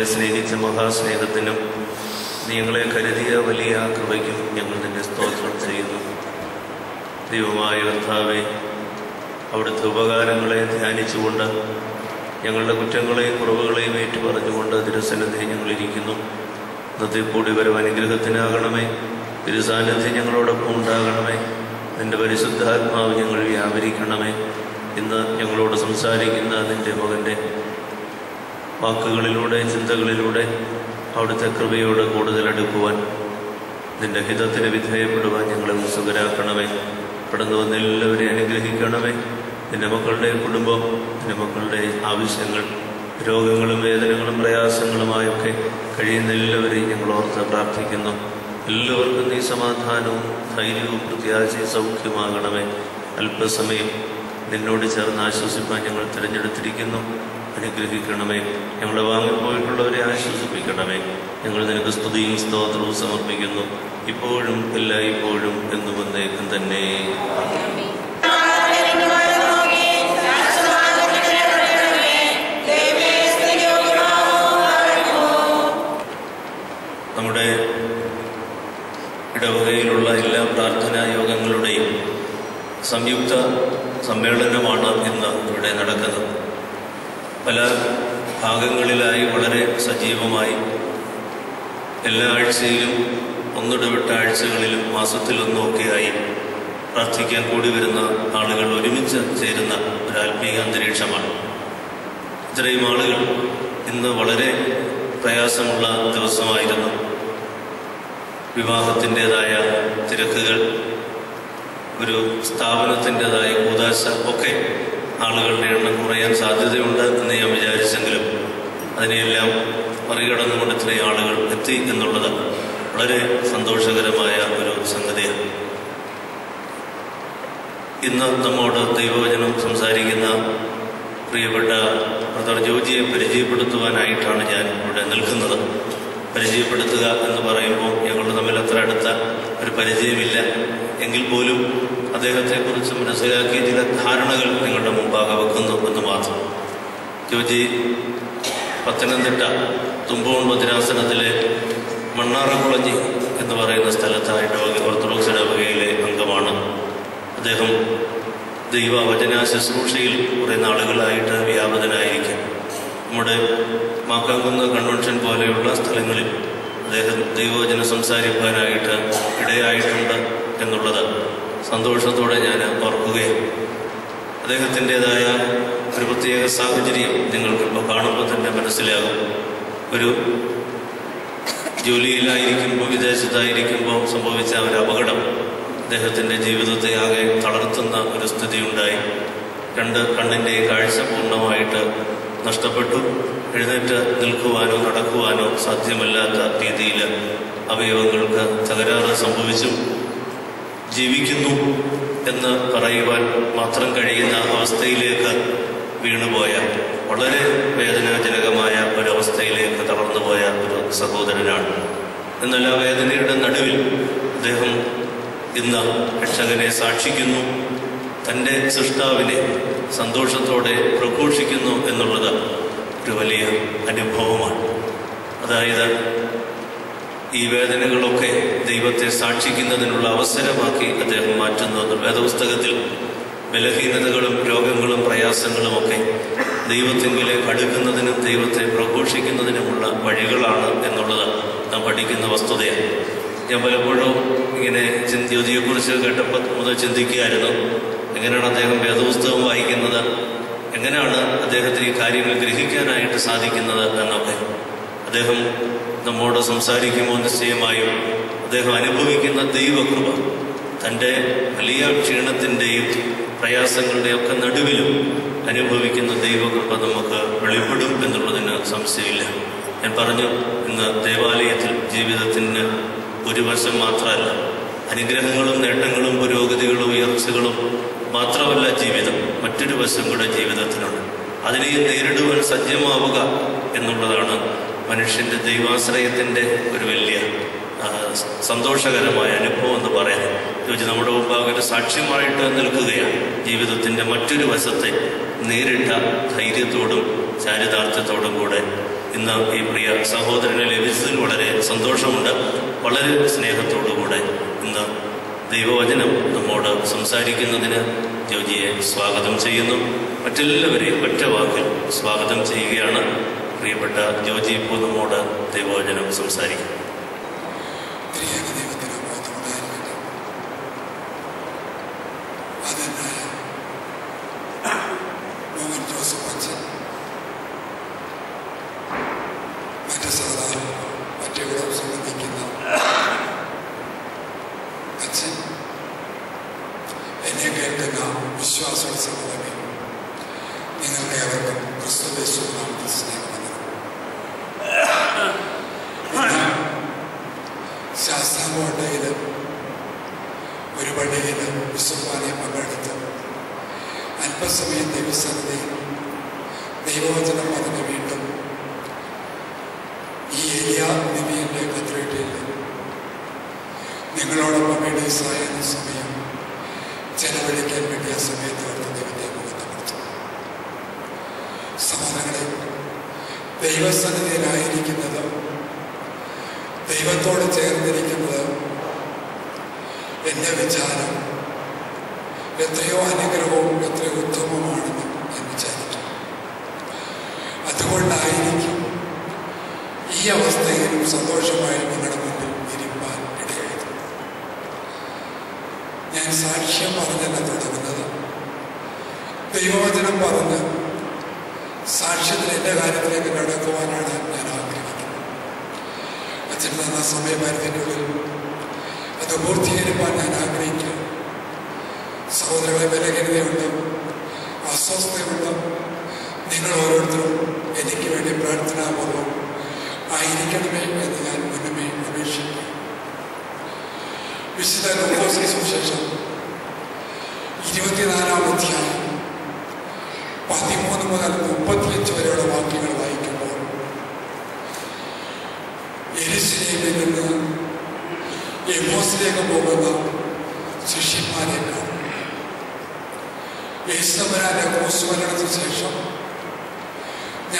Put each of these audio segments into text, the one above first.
ഞങ്ങളെ സ്നേഹിച്ച മഹാസ്നേഹത്തിനും നിങ്ങളെ കരുതിയ വലിയ കൃപയ്ക്കും ഞങ്ങൾ നിന്റെ സ്തോത്രം ചെയ്യുന്നു. ദൈവമായ കർത്താവെ അവിടുത്തെ ഉപകാരങ്ങളെ ധ്യാനിച്ചുകൊണ്ട് ഞങ്ങളുടെ കുറ്റങ്ങളെയും കുറവുകളെയും ഏറ്റുപറഞ്ഞുകൊണ്ട് തിരുസന്നിധി ഞങ്ങളിരിക്കുന്നു ഇന്നത്തെ കൂടി വരവ് അനുഗ്രഹത്തിനാകണമേ. തിരുസാന്നിധ്യം ഞങ്ങളോടൊപ്പം ഉണ്ടാകണമേ. നിന്റെ പരിശുദ്ധാത്മാവ് ഞങ്ങൾ വ്യാപരിക്കണമേ. ഇന്ന് ഞങ്ങളോട് സംസാരിക്കുന്ന നിന്റെ മകന്റെ വാക്കുകളിലൂടെ ചിന്തകളിലൂടെ അവിടുത്തെ കൃപയോട് കൂടുതൽ അടുക്കുവാൻ നിന്റെ ഹിതത്തിന് വിധേയപ്പെടുവാൻ ഞങ്ങളെ സുഖരാക്കണമേ കടന്നു വന്ന എല്ലാവരെയും അനുഗ്രഹിക്കണമേ. നിന്റെ മക്കളുടെ കുടുംബം നിന്റെ മക്കളുടെ ആവശ്യങ്ങൾ രോഗങ്ങളും വേദനകളും പ്രയാസങ്ങളുമായൊക്കെ കഴിയുന്ന എല്ലാവരെയും ഞങ്ങൾ ഓർത്ത് പ്രാർത്ഥിക്കുന്നു. എല്ലാവർക്കും നീ സമാധാനവും ധൈര്യവും പ്രത്യാശയും സൗഖ്യമാകണമേ. അല്പസമയം നിന്നോട് ചേർന്ന് ആശ്വസിപ്പാൻ ഞങ്ങൾ തിരഞ്ഞെടുത്തിരിക്കുന്നു. അനുഗ്രഹിക്കണമേ. ഞങ്ങളെ വാങ്ങിപ്പോയിട്ടുള്ളവരെ ആശ്വസിപ്പിക്കണമേ ഞങ്ങൾ നിനക്ക് സ്തുതിയും സ്തോത്രവും സമർപ്പിക്കുന്നു. ഇപ്പോഴും എല്ലായ്പ്പോഴും എന്നും എന്നേക്കും തന്നെ. നമ്മുടെ ഇടവകയിലുള്ള എല്ലാ പ്രാർത്ഥനാ യോഗങ്ങളുടെയും സംയുക്ത സമ്മേളനമാണ് ഇന്ന് ഇവിടെ നടക്കുന്നത്. പല ഭാഗങ്ങളിലായി വളരെ സജീവമായി. എല്ലാ ആഴ്ചയിലും ഒന്നിടവിട്ട ആഴ്ചകളിലും മാസത്തിലൊന്നുമൊക്കെയായി പ്രാർത്ഥിക്കാൻ കൂടി വരുന്ന ആളുകൾ ഒരുമിച്ച് ചേരുന്ന ഒരു ആത്മീയ അന്തരീക്ഷമാണ്. ഇത്രയും ആളുകൾ ഇന്ന് വളരെ പ്രയാസമുള്ള ദിവസമായിരുന്നു. വിവാഹത്തിന്റെതായ തിരക്കുകൾ ഒരു സ്ഥാപനത്തിന്റെതായ കൂതാശ ഒക്കെ ആളുകളുടെ എണ്ണം കുറയാൻ സാധ്യതയുണ്ട് എന്ന് ഞാൻ വിചാരിച്ചെങ്കിലും അതിനെയെല്ലാം മറികടന്നുകൊണ്ട് ഇത്രയും ആളുകൾ എത്തി എന്നുള്ളത് വളരെ സന്തോഷകരമായ ഒരു സംഗതിയാണ്. ഇന്ന് നമ്മോട് ദൈവവചനം സംസാരിക്കുന്ന പ്രിയപ്പെട്ട ബ്രദർ ജോജിയെ പരിചയപ്പെടുത്തുവാനായിട്ടാണ് ഞാൻ ഇവിടെ നിൽക്കുന്നത്. പരിചയപ്പെടുത്തുക എന്ന് പറയുമ്പോൾ ഞങ്ങൾ തമ്മിൽ അത്ര അടുത്ത ഒരു പരിചയമില്ല. എങ്കിൽ പോലും അദ്ദേഹത്തെക്കുറിച്ച് മനസ്സിലാക്കിയ ചില ധാരണകൾ നിങ്ങളുടെ മുമ്പാകെ വെക്കുന്നു എന്ന് മാത്രം. ജോജി പത്തനംതിട്ട തുമ്പോൺ ഭദ്രാസനത്തിലെ മണ്ണാറക്കുളഞ്ഞി എന്ന് പറയുന്ന സ്ഥലത്തായിട്ട് ഓർത്തഡോക്സ് ഇടവകയിലെ അംഗമാണ് അദ്ദേഹം. ദൈവവചന ശുശ്രൂഷയിൽ കുറേ നാളുകളായിട്ട് വ്യാപകനായിരിക്കും നമ്മുടെ മാക്കാങ്കുന്ന് കൺവെൻഷൻ പോലെയുള്ള സ്ഥലങ്ങളിൽ അദ്ദേഹം ദൈവവചനം സംസാരിക്കാനായിട്ട് ഇടയായിട്ടുണ്ട് എന്നുള്ളത് സന്തോഷത്തോടെ ഞാൻ ഓർക്കുകയും അദ്ദേഹത്തിന്റെതായ ഒരു പ്രത്യേക സാഹചര്യം നിങ്ങൾക്കിപ്പോൾ കാണുമ്പോൾ തന്നെ മനസ്സിലാകും. ഒരു ജോലിയിലായിരിക്കുമ്പോൾ വിദേശത്തായിരിക്കുമ്പോൾ സംഭവിച്ച ഒരു അപകടം അദ്ദേഹത്തിന്റെ ജീവിതത്തെ ആകെ തളർത്തുന്ന ഒരു സ്ഥിതി ഉണ്ടായി രണ്ട് കണ്ണിന്റെ കാഴ്ച പൂർണമായിട്ട് നഷ്ടപ്പെട്ടു. എഴുന്നേറ്റ് നിൽക്കുവാനോ നടക്കുവാനോ സാധ്യമല്ലാത്ത രീതിയിൽ അവയവങ്ങൾക്ക് തകരാറ് സംഭവിച്ചു. ജീവിക്കുന്നു എന്ന് പറയുവാൻ മാത്രം കഴിയുന്ന അവസ്ഥയിലേക്ക് വീണുപോയ വളരെ വേദനാജനകമായ ഒരവസ്ഥയിലേക്ക് തളർന്നുപോയ ഒരു സഹോദരനാണ്. എന്നാൽ ആ വേദനയുടെ നടുവിൽ അദ്ദേഹം ഇന്ന് രക്ഷകനെ സാക്ഷിക്കുന്നു തന്റെ സൃഷ്ടാവിനെ സന്തോഷത്തോടെ പ്രഘോഷിക്കുന്നു എന്നുള്ളത് ഒരു വലിയ അനുഭവമാണ്. അതായത് ഈ വേദനകളൊക്കെ ദൈവത്തെ സാക്ഷിക്കുന്നതിനുള്ള അവസരമാക്കി അദ്ദേഹം മാറ്റുന്നു എന്ന് വേദപുസ്തകത്തിൽ ബലഹീനതകളും രോഗങ്ങളും പ്രയാസങ്ങളും ഒക്കെ ദൈവത്തെങ്കിലേക്ക് അടുക്കുന്നതിനും ദൈവത്തെ പ്രഘോഷിക്കുന്നതിനുമുള്ള വഴികളാണ് എന്നുള്ളത് നാം പഠിക്കുന്ന വസ്തുതയാണ്. ഞാൻ പലപ്പോഴും ഇങ്ങനെ ജ്യോതിയെക്കുറിച്ച് കേട്ടപ്പോൾ മുതൽ ചിന്തിക്കുകയായിരുന്നു എങ്ങനെയാണ് അദ്ദേഹം വേദപുസ്തകം വായിക്കുന്നത് എങ്ങനെയാണ് അദ്ദേഹത്തിന് ഈ കാര്യങ്ങൾ ഗ്രഹിക്കാനായിട്ട് സാധിക്കുന്നത് എന്നൊക്കെ. അദ്ദേഹം നമ്മോട് സംസാരിക്കുമ്പോൾ നിശ്ചയമായും അദ്ദേഹം അനുഭവിക്കുന്ന ദൈവകൃപ തന്റെ വലിയ ക്ഷീണത്തിന്റെയും പ്രയാസങ്ങളുടെയും ഒക്കെ നടുവിലും അനുഭവിക്കുന്ന ദൈവകൃപ നമുക്ക് വെളിപ്പെടും എന്നുള്ളതിന് സംശയമില്ല. ഞാൻ പറഞ്ഞു ഇന്ന് ദേവാലയത്തിൽ ജീവിതത്തിന് ഒരു വശം മാത്രമല്ല അനുഗ്രഹങ്ങളും നേട്ടങ്ങളും പുരോഗതികളും ഉയർച്ചകളും മാത്രമല്ല ജീവിതം മറ്റൊരു വശം കൂടെ ജീവിതത്തിനുണ്ട് അതിനെ നേരിടുവാൻ സജ്ജമാവുക എന്നുള്ളതാണ് മനുഷ്യന്റെ ദൈവാശ്രയത്തിന്റെ ഒരു വലിയ സന്തോഷകരമായ അനുഭവം എന്ന് പറയുന്നത് ചോദിച്ച് നമ്മുടെ മുമ്പാകെ സാക്ഷ്യമായിട്ട് നിൽക്കുകയാണ്. ജീവിതത്തിന്റെ മറ്റൊരു വശത്തെ നേരിട്ട ധൈര്യത്തോടും ചാരിതാർത്ഥ്യത്തോടും കൂടെ ഇന്ന് ഈ പ്രിയ സഹോദരനെ ലഭിച്ചതിൽ വളരെ സന്തോഷമുണ്ട്. വളരെ സ്നേഹത്തോടു കൂടെ ഇന്ന് ദൈവവചനം നമ്മോട് സംസാരിക്കുന്നതിന് ജോജിയെ സ്വാഗതം ചെയ്യുന്നു. മറ്റെല്ലാവരെയും ഒറ്റ വാക്കിൽ സ്വാഗതം ചെയ്യുകയാണ്. പ്രിയപ്പെട്ട ജോജി പൂന്നുമോട് ദൈവവചനം സംസാരിക്കും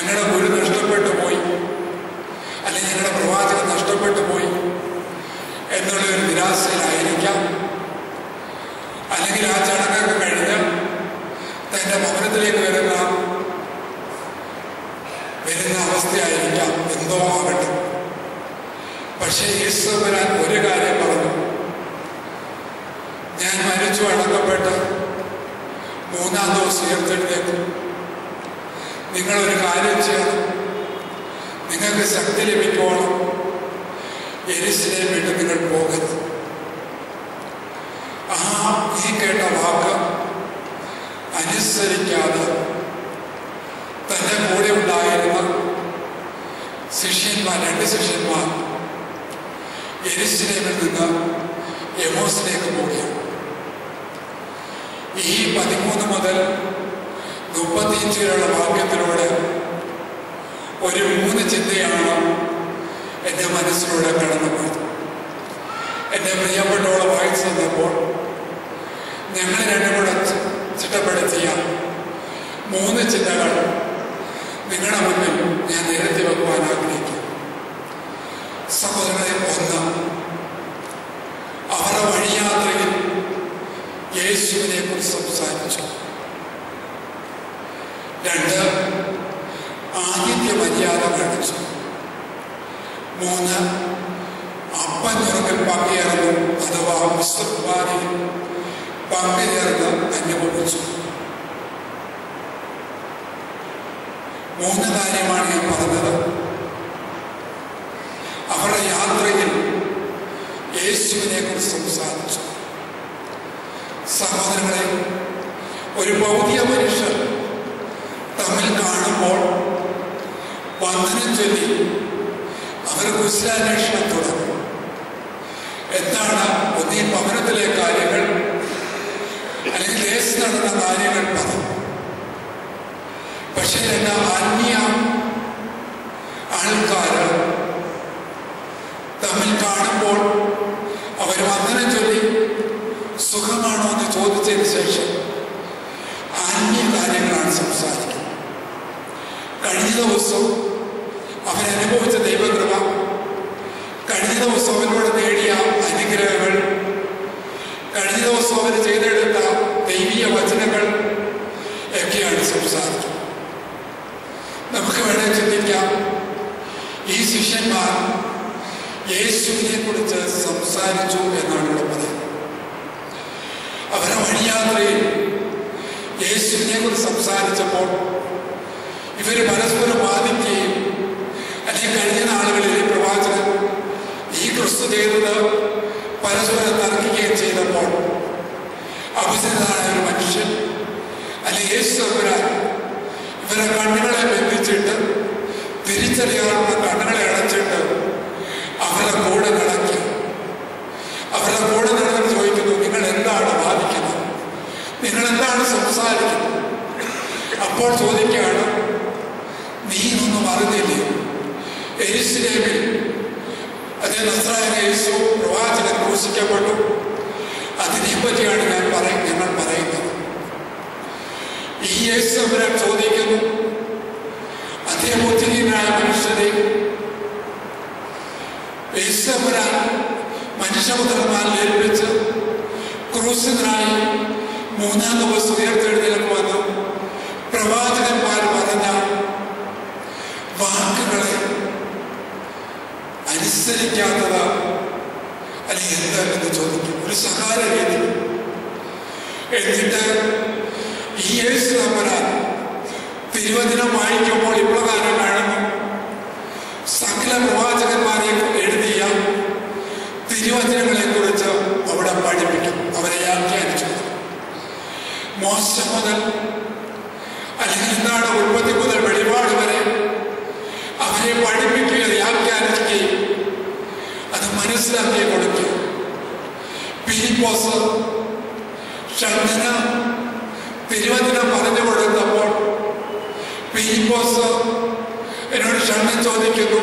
ഞങ്ങളുടെ ഗുരു നഷ്ടപ്പെട്ടു പോയി. അല്ലെങ്കിൽ ഞങ്ങളുടെ പ്രവാചകൻ നഷ്ടപ്പെട്ടു പോയി. എന്നുള്ള ഒരു നിരാശയിലായിരിക്കാം. അല്ലെങ്കിൽ ആ ചടങ്ങൊക്കെ കഴിഞ്ഞ് തന്റെ ഭവനത്തിലേക്ക് വരുന്ന വരുന്ന അവസ്ഥയായിരിക്കാം. എന്തോ ആവട്ടെ പക്ഷേ യേശു വരാൻ ഒരു കാര്യം പറഞ്ഞു. ഞാൻ മരിച്ചു അടക്കപ്പെട്ട് മൂന്നാം ദിവസം ഉയർത്തെഴുന്നേക്കും നിങ്ങളൊരു കാര്യം ചെയ്യണം. നിങ്ങൾക്ക് ശക്തി ലഭിക്കുവാനും എരിശിനെ വിട്ട് നിങ്ങൾ പോകരുത്. ആ ഈ കേട്ട വാക്ക് അനുസരിക്കാതെ തന്റെ കൂടെ ഉണ്ടായിരുന്ന ശിഷ്യന്മാർ രണ്ട് ശിഷ്യന്മാർ എരിശിലേമിൽ നിന്ന് എമോസിലേക്ക് പോവുകയാണ്. ഈ പതിമൂന്ന് മുതൽ മുപ്പത്തിയഞ്ച് വാക്യത്തിലൂടെ ഒരു മൂന്ന് ചിന്തയാണ് എന്റെ മനസ്സിലൂടെ കടന്നുപോയത്. എന്റെ പ്രിയപ്പെട്ടവളെ വായിച്ചു തന്നപ്പോൾ ഞങ്ങൾ രണ്ടും കൂടെ ചിട്ടപ്പെടുത്തിയ മൂന്ന് ചിന്തകൾ നിങ്ങളുടെ മുന്നിൽ ഞാൻ നിരത്തി വെക്കുവാൻ ആഗ്രഹിക്കുന്നു. സഹോദരനെ ഒന്ന് അവരുടെ വഴിയാത്രയിൽ യേശുവിനെ കുറിച്ച് സംസാരിച്ചു. രണ്ട് ആദിത്യ മര്യാദ കാണിച്ചു മൂന്ന് അപ്പൻ അപ്പഞ്ഞുറക്കൽ പങ്കുചേർന്നു അഥവാ വിശ്വകുമാരിൽ പങ്കുചേർന്ന് അനുഭവിച്ചു മൂന്ന് കാര്യമാണ് ഞാൻ പറഞ്ഞത്. അവരുടെ യാത്രയിൽ യേശുവിനെ കുറിച്ച് സംസാരിച്ചു. സഹോദരങ്ങളെ ഒരു ഭൗതിക മനുഷ്യർ തമ്മിൽ കാണുമ്പോൾ വന്ദനം ചൊല്ലി അവർ കുശലാന്വേഷണം തുടങ്ങും. എന്താണ് ഒന്നീ ഭവനത്തിലെ കാര്യങ്ങൾ? അല്ലെങ്കിൽ ദേശത്ത് നടന്ന കാര്യങ്ങൾ പറഞ്ഞു. പക്ഷേ എന്റെ ആത്മീയ ആൾക്കാർ തമ്മിൽ കാണുമ്പോൾ അവർ വന്ദനം ചൊല്ലി സുഖമാണോ എന്ന് ചോദിച്ചതിന് ശേഷം അന്യ കാര്യങ്ങളാണ് സംസാരിക്കുന്നത്. കഴിഞ്ഞ ദിവസം അവരനുഭവിച്ച ദൈവകൃപ കഴിഞ്ഞ ദിവസം അവരോട് നേടിയ അനുഗ്രഹങ്ങൾ കഴിഞ്ഞ ദിവസം അവർ ചെയ്തെടുത്ത ദൈവീയ വചനങ്ങൾ ഒക്കെയാണ് സംസാരിച്ചത്. നമുക്ക് വേണേൽ ചിന്തിക്കാം ഈ ശിഷ്യന്മാർ യേശുവിനെ കുറിച്ച് സംസാരിച്ചു എന്നാണ് ഇവിടെ പറയുന്നത്. അവരുടെ വഴിയാത്രയിൽ യേശുവിനെ കുറിച്ച് സംസാരിച്ചപ്പോൾ ഇവർ പരസ്പരം ബാധിക്കുകയും അല്ലെങ്കിൽ കഴിഞ്ഞ നാളുകളിൽ പ്രവാചകൻ ഈ ക്രിസ്തു ചെയ്തത് പരസ്പരം തർക്കിക്കുകയും ചെയ്തപ്പോൾ അഭിസരിതനായ ഒരു മനുഷ്യൻ അല്ലെങ്കിൽ യേശു തമ്പുരാൻ ഇവരെ കണ്ണുകളെ ബന്ധിച്ചിട്ട് തിരിച്ചറിയാവുന്ന കണ്ണുകളെ അടച്ചിട്ട് അവരുടെ കൂടെ നടക്കി അവരുടെ കൂടെ നടന്ന് ചോദിക്കുന്നു നിങ്ങൾ എന്താണ് ബാധിക്കുന്നത് നിങ്ങൾ എന്താണ് സംസാരിക്കുന്നത്? അപ്പോൾ ചോദിക്കുകയാണ് നീ ഒന്നും അറിഞ്ഞില്ലേ എരിശിലേമിൽ അതേ നസ്രായ യേശു പ്രവാചകൻ ക്രൂശിക്കപ്പെട്ടു. അതിനെ പറ്റിയാണ് ഞാൻ പറയും ഞങ്ങൾ പറയുന്നത്. ഈ യേശു അവരെ ചോദിക്കുന്നു അതേ ബുദ്ധിഹീനായ മനുഷ്യരെ യേശുരാൻ മനുഷ്യപുത്രന്മാർ ഏൽപ്പിച്ച് ക്രൂശിതനായി മൂന്നാം ദിവസം ഉയർത്തെഴുന്നേൽക്കുമെന്ന് പ്രവാചകന്മാർ പറഞ്ഞ വാക്കുകളെ അനുസരിക്കാത്തത് അല്ലെങ്കിൽ എന്താണെന്ന് ചോദിക്കും ഒരു സഹാര എന്നിട്ട് ഈ യേശു തമ്പരാൻ തിരുവചനം വായിക്കുമ്പോൾ ഇപ്രകാരം കാണുന്നു സകല പ്രവാചകന്മാരെ എഴുതിയ തിരുവചനങ്ങളെ കുറിച്ച് അവിടെ പഠിപ്പിക്കും. അവരെ വ്യാഖ്യാനിച്ചു. മോശം മുതൽ അല്ലെങ്കിൽ എന്താണ് ഉൽപ്പത്തി മുതൽ വെളിപാട് വരെ അവരെ പഠിപ്പിക്കുക വ്യാഖ്യാനിക്കുകയും അത് മനസ്സിലാക്കി കൊടുത്തു. ഫിലിപ്പോസ് ഷണ്ഡന് തിരുവചനം പറഞ്ഞു കൊടുത്തപ്പോൾ ഫിലിപ്പോസ് എന്നോട് ഷണ്ണൻ ചോദിക്കുന്നു.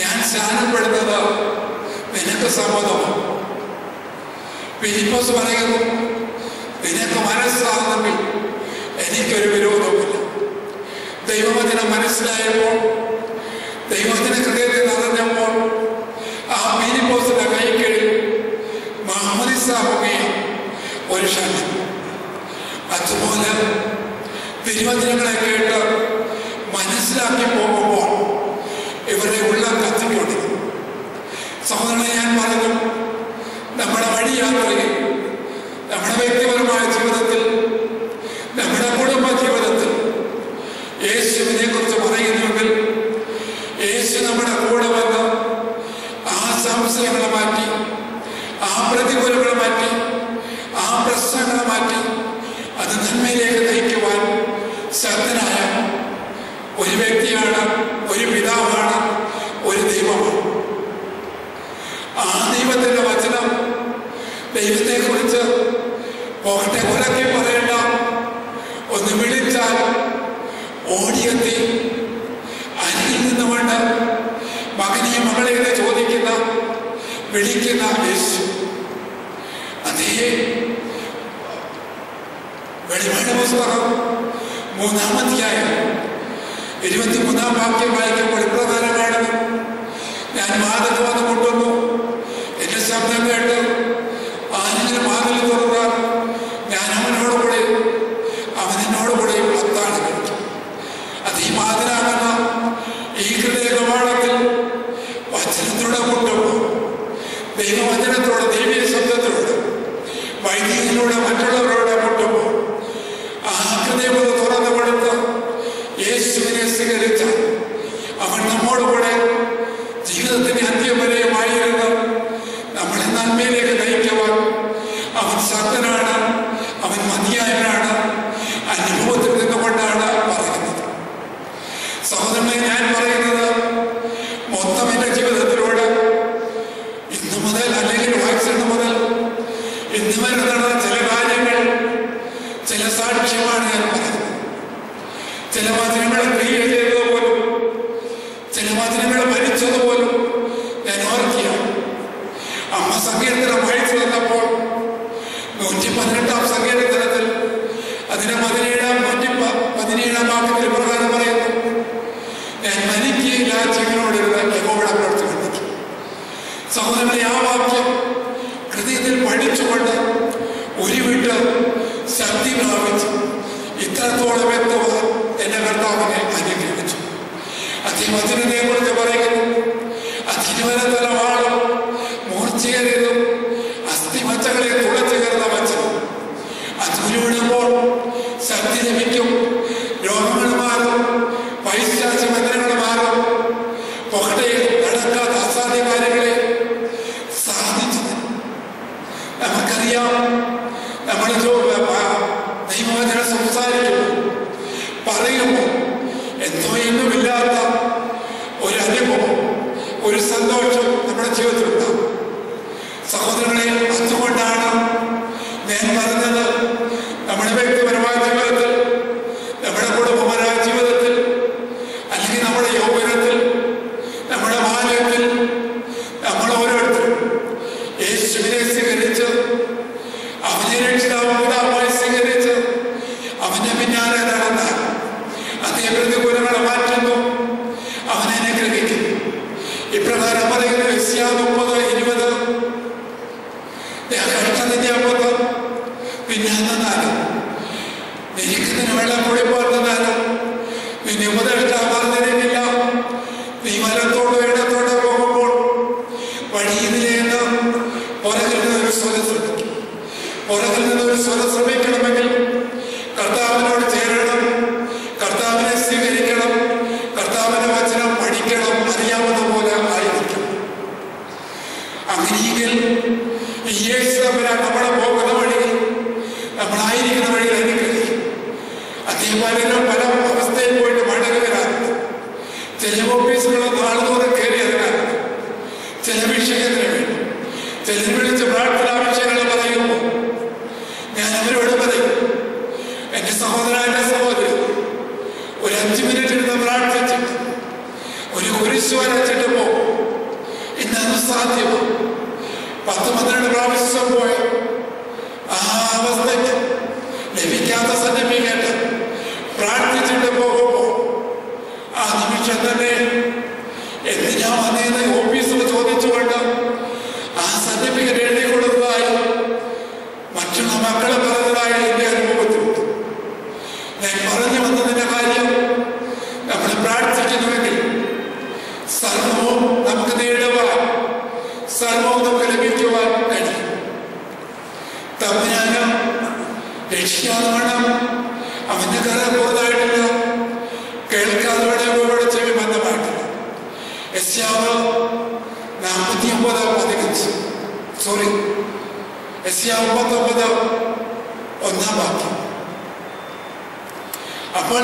ഞാൻ സ്നാനപ്പെടുന്നത് നിനക്ക് സമ്മതമാണ് ഫിലിപ്പോസ് പറയുന്നു നിനക്ക് മനസ്സാകുന്നെങ്കിൽ എനിക്കൊരു വിരോധമില്ല ദൈവവചനം മനസ്സിലായപ്പോൾ ദൈവത്തിന് ഹൃദയത്തിൽ നിറഞ്ഞപ്പോൾ മുങ്ങിയ ഒരു ഷണ്ണൻ അതുപോലെ തിരുവചനങ്ങളെ കേട്ട് മനസ്സിലാക്കി പോകുമ്പോൾ ഇവരുടെ ഉള്ളം കത്തിക്കൊണ്ടിരുന്നു സഹോദരനെ ഞാൻ പറഞ്ഞു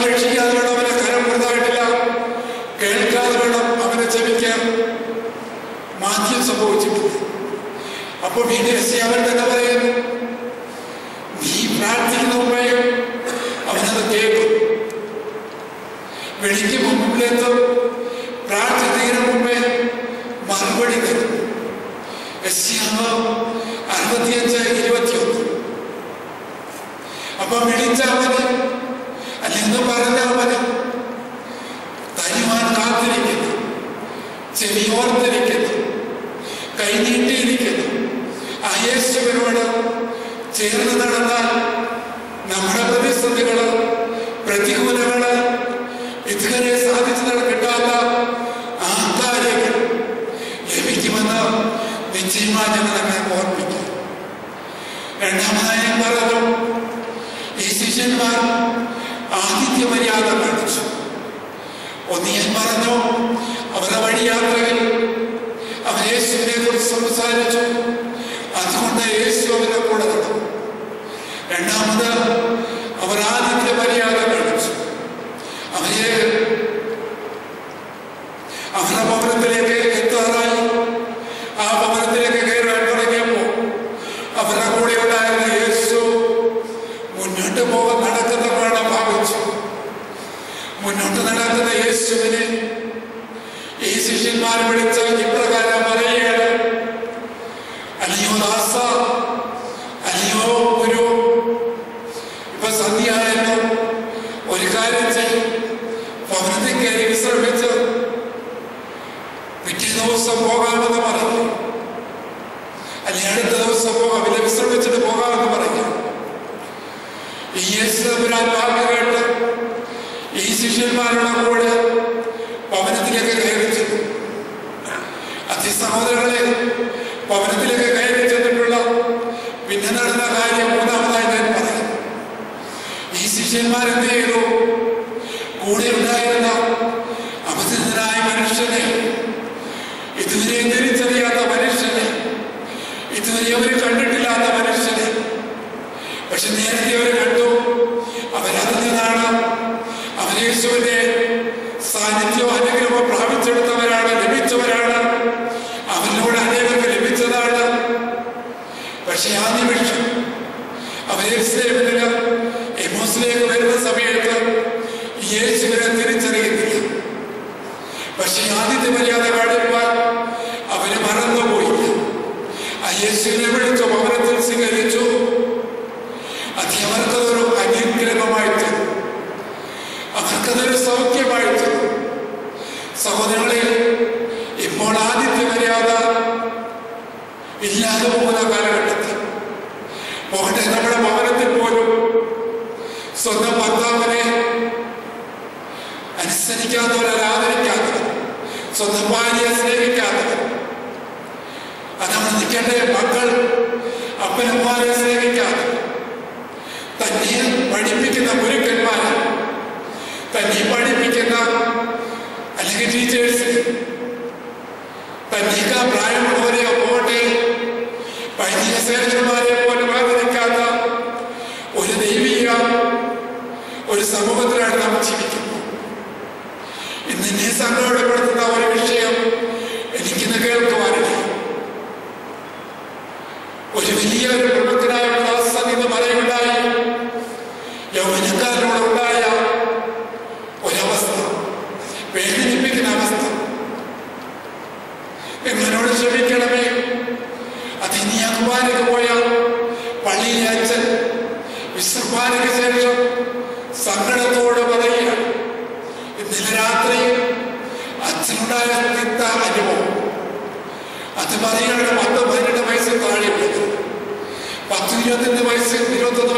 കാഴ്ചയ്ക്കാതെ വേണം അവനെ കരം വലുതായിട്ടില്ല. കേൾക്കാതെ വേണം അവനെ ജപിക്കാൻ മാധ്യം സംഭവിച്ചിട്ടുണ്ട്. അപ്പോൾ വിദേശി അവൻ തന്നെ പറയുന്നു പരിശീലനത്തിൽ എമോസിലേക്ക് വരുന്ന സമയത്ത് യേശുവിനെ തിരിച്ചറിയുന്നില്ല. പക്ഷെ ആദ്യത്തെ മര്യാദ പാടിപ്പാൻ അവന് മറന്നുപോയി. ആ യേശുവിനെ വിളിച്ചു മൗനത്തിൽ സ്വീകരിച്ചു. അത് അവർക്കതൊരു അനുഗ്രഹമായി തീർന്നു. അവർക്കതൊരു സൗഖ്യമായി സഹോദരങ്ങളെ ഇപ്പോൾ മര്യാദ ഇല്ലാതെ പോകുന്ന കാലം സ്വന്തം ഭാര്യയെ സ്നേഹിക്കാത്തത് അതാണ് നിൽക്കേണ്ടത് മക്കൾ അപ്പനന്മാരെ സ്നേഹിക്കാത്തത് തന്നെ പഠിപ്പിക്കുന്ന ഗുരുക്കന്മാരെ തന്നെ പഠിപ്പിക്കുന്ന അല്ലെങ്കിൽ ടീച്ചേഴ്സ് തന്നേക്കാൾ പ്രായമുള്ളവരെയോ പോകട്ടെ. വൈദിക സേവനന്മാർ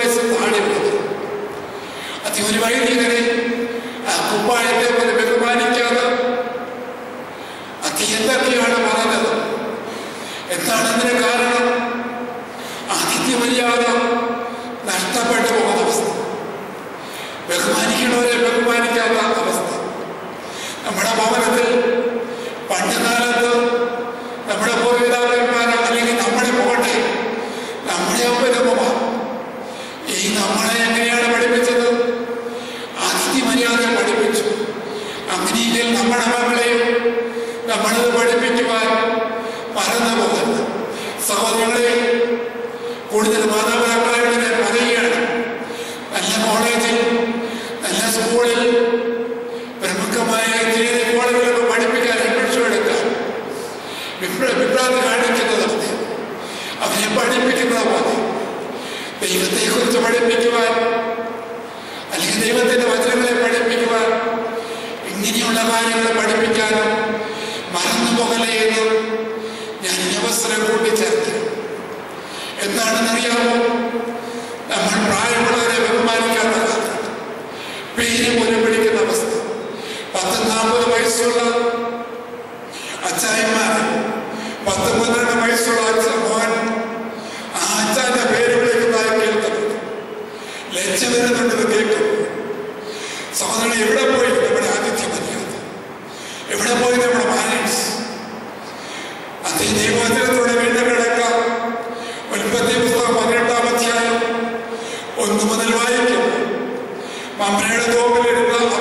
always ദൈവത്തെക്കുറിച്ച് പഠിപ്പിക്കുവാൻ അല്ലെങ്കിൽ ദൈവത്തിന്റെ വചനങ്ങളെ പഠിപ്പിക്കുവാൻ ഇങ്ങനെയുള്ള കാര്യങ്ങളെ പഠിപ്പിക്കാനും മറന്നു പോകലേ ഞാൻ ഈ അവസരം കൂട്ടിച്ചേർത്ത് എന്താണെന്നറിയാമോ നമ്മൾ പ്രായമുള്ളവരെ ബഹുമാനിക്കാത്ത അവസ്ഥ പേര് പോലും പിടിക്കുന്ന അവസ്ഥ. പത്ത് നാൽപ്പത് വയസ്സുള്ള അച്ചായന്മാർ പത്ത് പന്ത്രണ്ട് വയസ്സുള്ള അച്ഛൻ തിരിച്ചു വരുന്നുണ്ടെന്ന് കേൾക്കും സഹോദരൻ എവിടെ പോയി? നമ്മുടെ ആതിഥ്യം മര്യാദ. എവിടെ പോയി നമ്മുടെ ബാലൻസ് അത് ഈ നിയമത്തിലൂടെ വീണ്ടും കിടക്കാം. ഉൽപ്പത്തി പുസ്തകം പതിനെട്ടാം അധ്യായം ഒന്ന് മുതൽ വായിക്കും. മമ്മയുടെ തോപ്പിലെടുക്കാം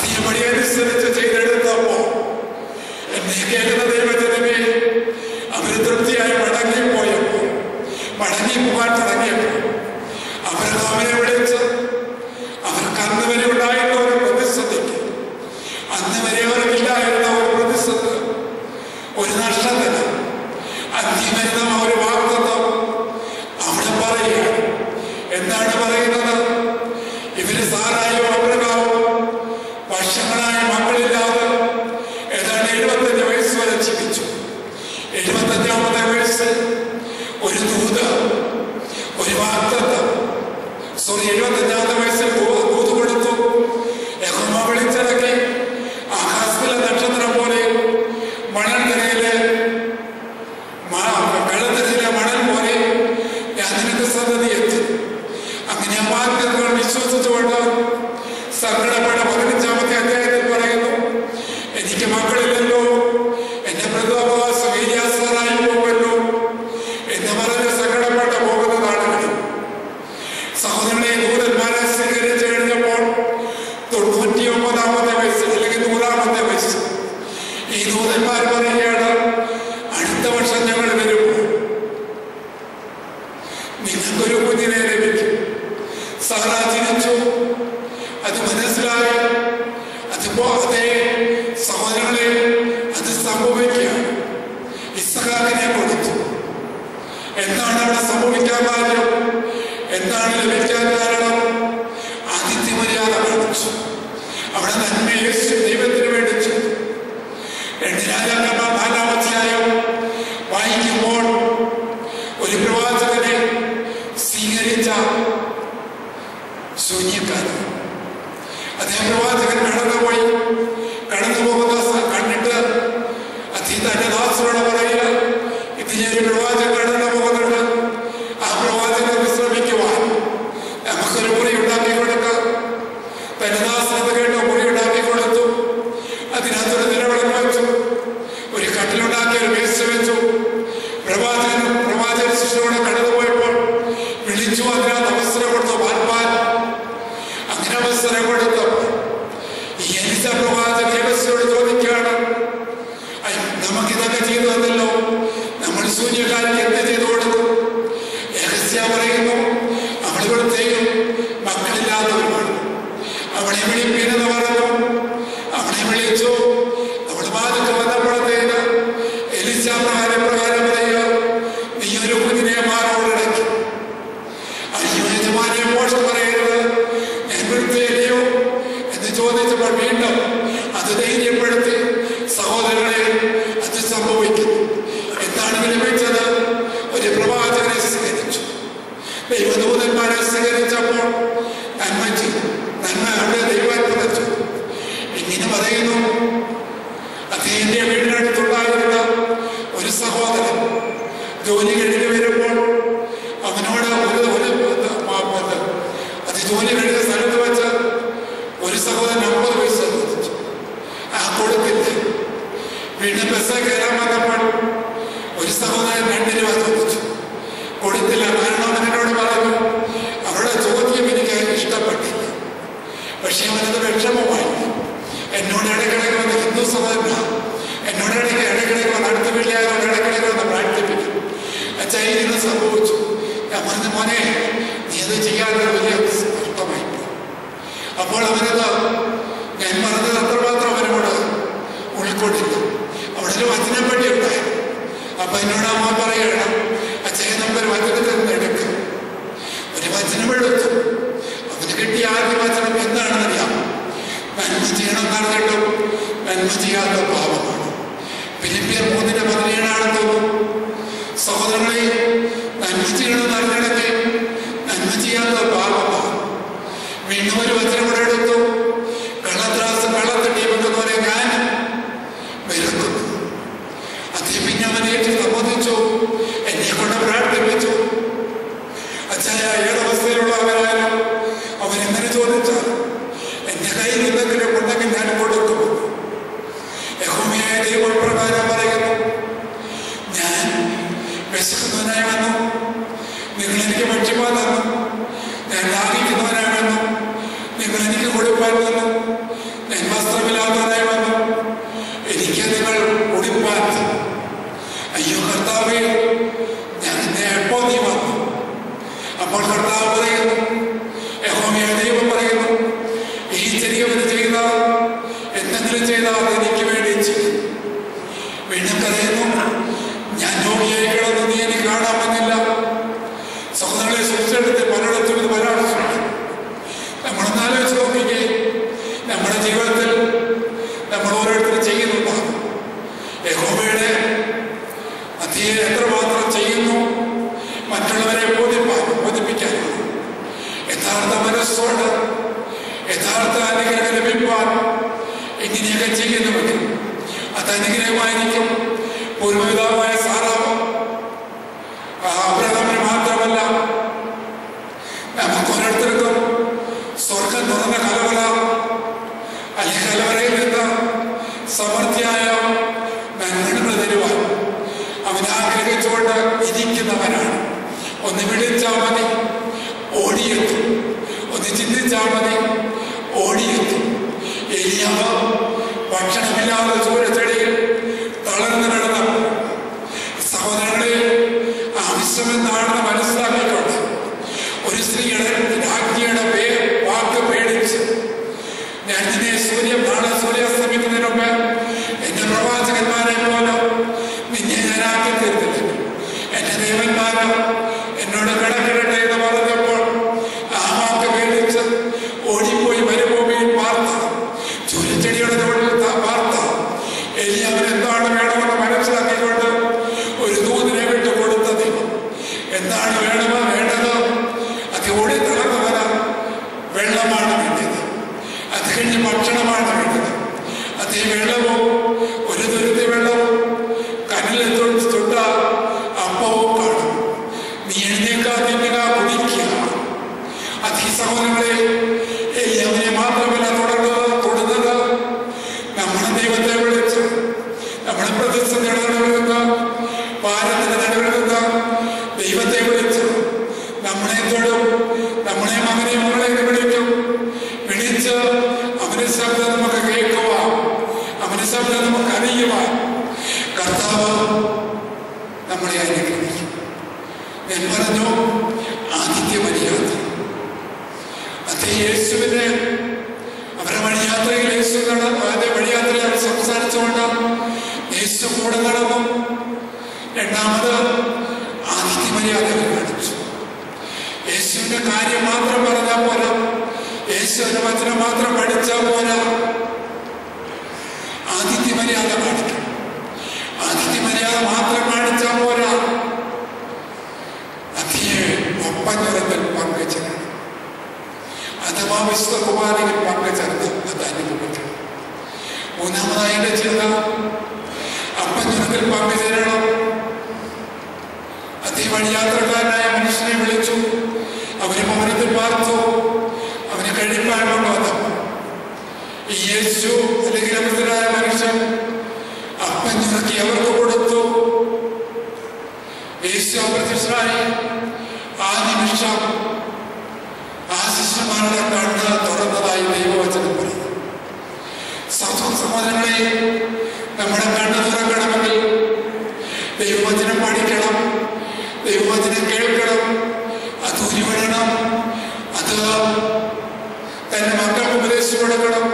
തീരുമണിയനുസരിച്ച് ചെയ്തെടുത്തപ്പോ ദൈവജനമേ അവർ തൃപ്തിയായി മടങ്ങിപ്പോയപ്പോ മടങ്ങി തുടങ്ങിയപ്പോ അവരെ അവരെ വിളിച്ചു അവളെ വിളിപ്പിനെന്ന് പറഞ്ഞു അവളെ വിളിച്ചു. ഈശോ പ്രത്യക്ഷനായി ആ നിമിഷം ആ ശിഷ്യന്മാരുടെ കണ്ണ് തുറന്നതായി ദൈവവചനം പറയുന്നു. സഹോദര സഹോദരങ്ങളെ നമ്മുടെ കണ്ണ് തുറക്കണമെങ്കിൽ ദൈവവചനം പഠിക്കണം ദൈവവചനം കേൾക്കണം അത് ഉരുവിടണം അത് തന്റെ മക്കൾക്ക് ഉപദേശിച്ചു കൊടുക്കണം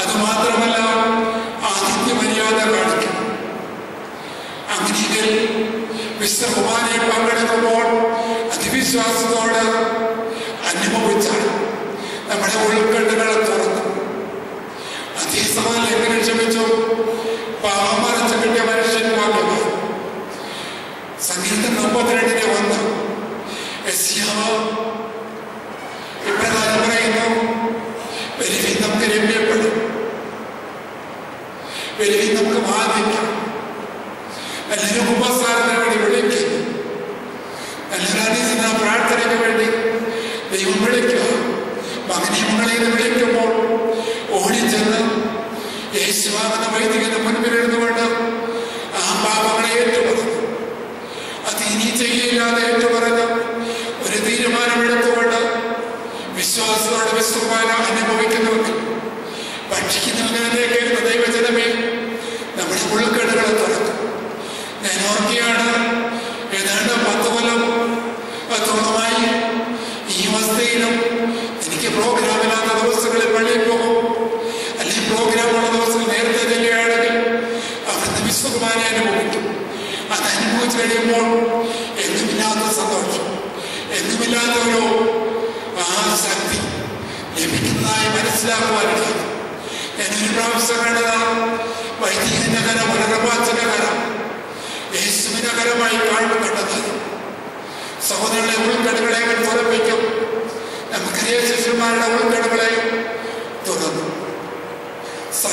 അത് മാത്രമല്ല മിസ്റ്റർ ഹുമാനിയിൽ പങ്കെടുക്കുമ്പോൾ അതിവിശ്വാസത്തോട് അനുഭവിച്ചാൽ നമ്മുടെ ഉൾക്കണ്ണുകളെ തുറന്നു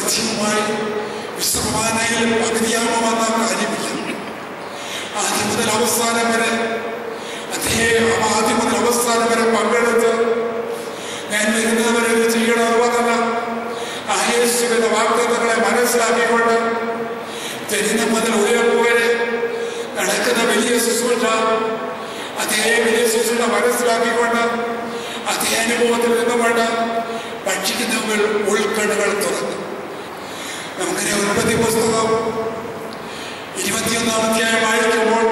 സജീവമായി വിശ്രമാനയിൽ പകുതിയാമെന്ന കാര്യമില്ല ആദ്യം മുതൽ അവസാനം വരെ അദ്ദേഹം ആദ്യം മുതൽ അവസാനം വരെ പങ്കെടുത്ത് ഞാൻ വരുന്നവരെ ചെയ്യണം അതുപോലെ ആ യേശുവിന്റെ വാഗ്ദത്തങ്ങളെ മനസ്സിലാക്കിക്കൊണ്ട് തെരുന്ന മുതൽ ഉയർപ്പ് വരെ നടക്കുന്ന വലിയ ശുശ്രൂഷ അതേ വലിയ ശുശ്രൂഷ മനസ്സിലാക്കിക്കൊണ്ട് അതേ അനുഭവത്തിൽ നിന്നുകൊണ്ട് ഭക്ഷിക്കുന്നവർ ഉൾക്കണ്ണുകൾ തുറന്നു നമുക്കിനെ ഉൽപ്പത്തി പുസ്തകം ഇരുപത്തിയൊന്നാം അധ്യായം വായിക്കുമ്പോൾ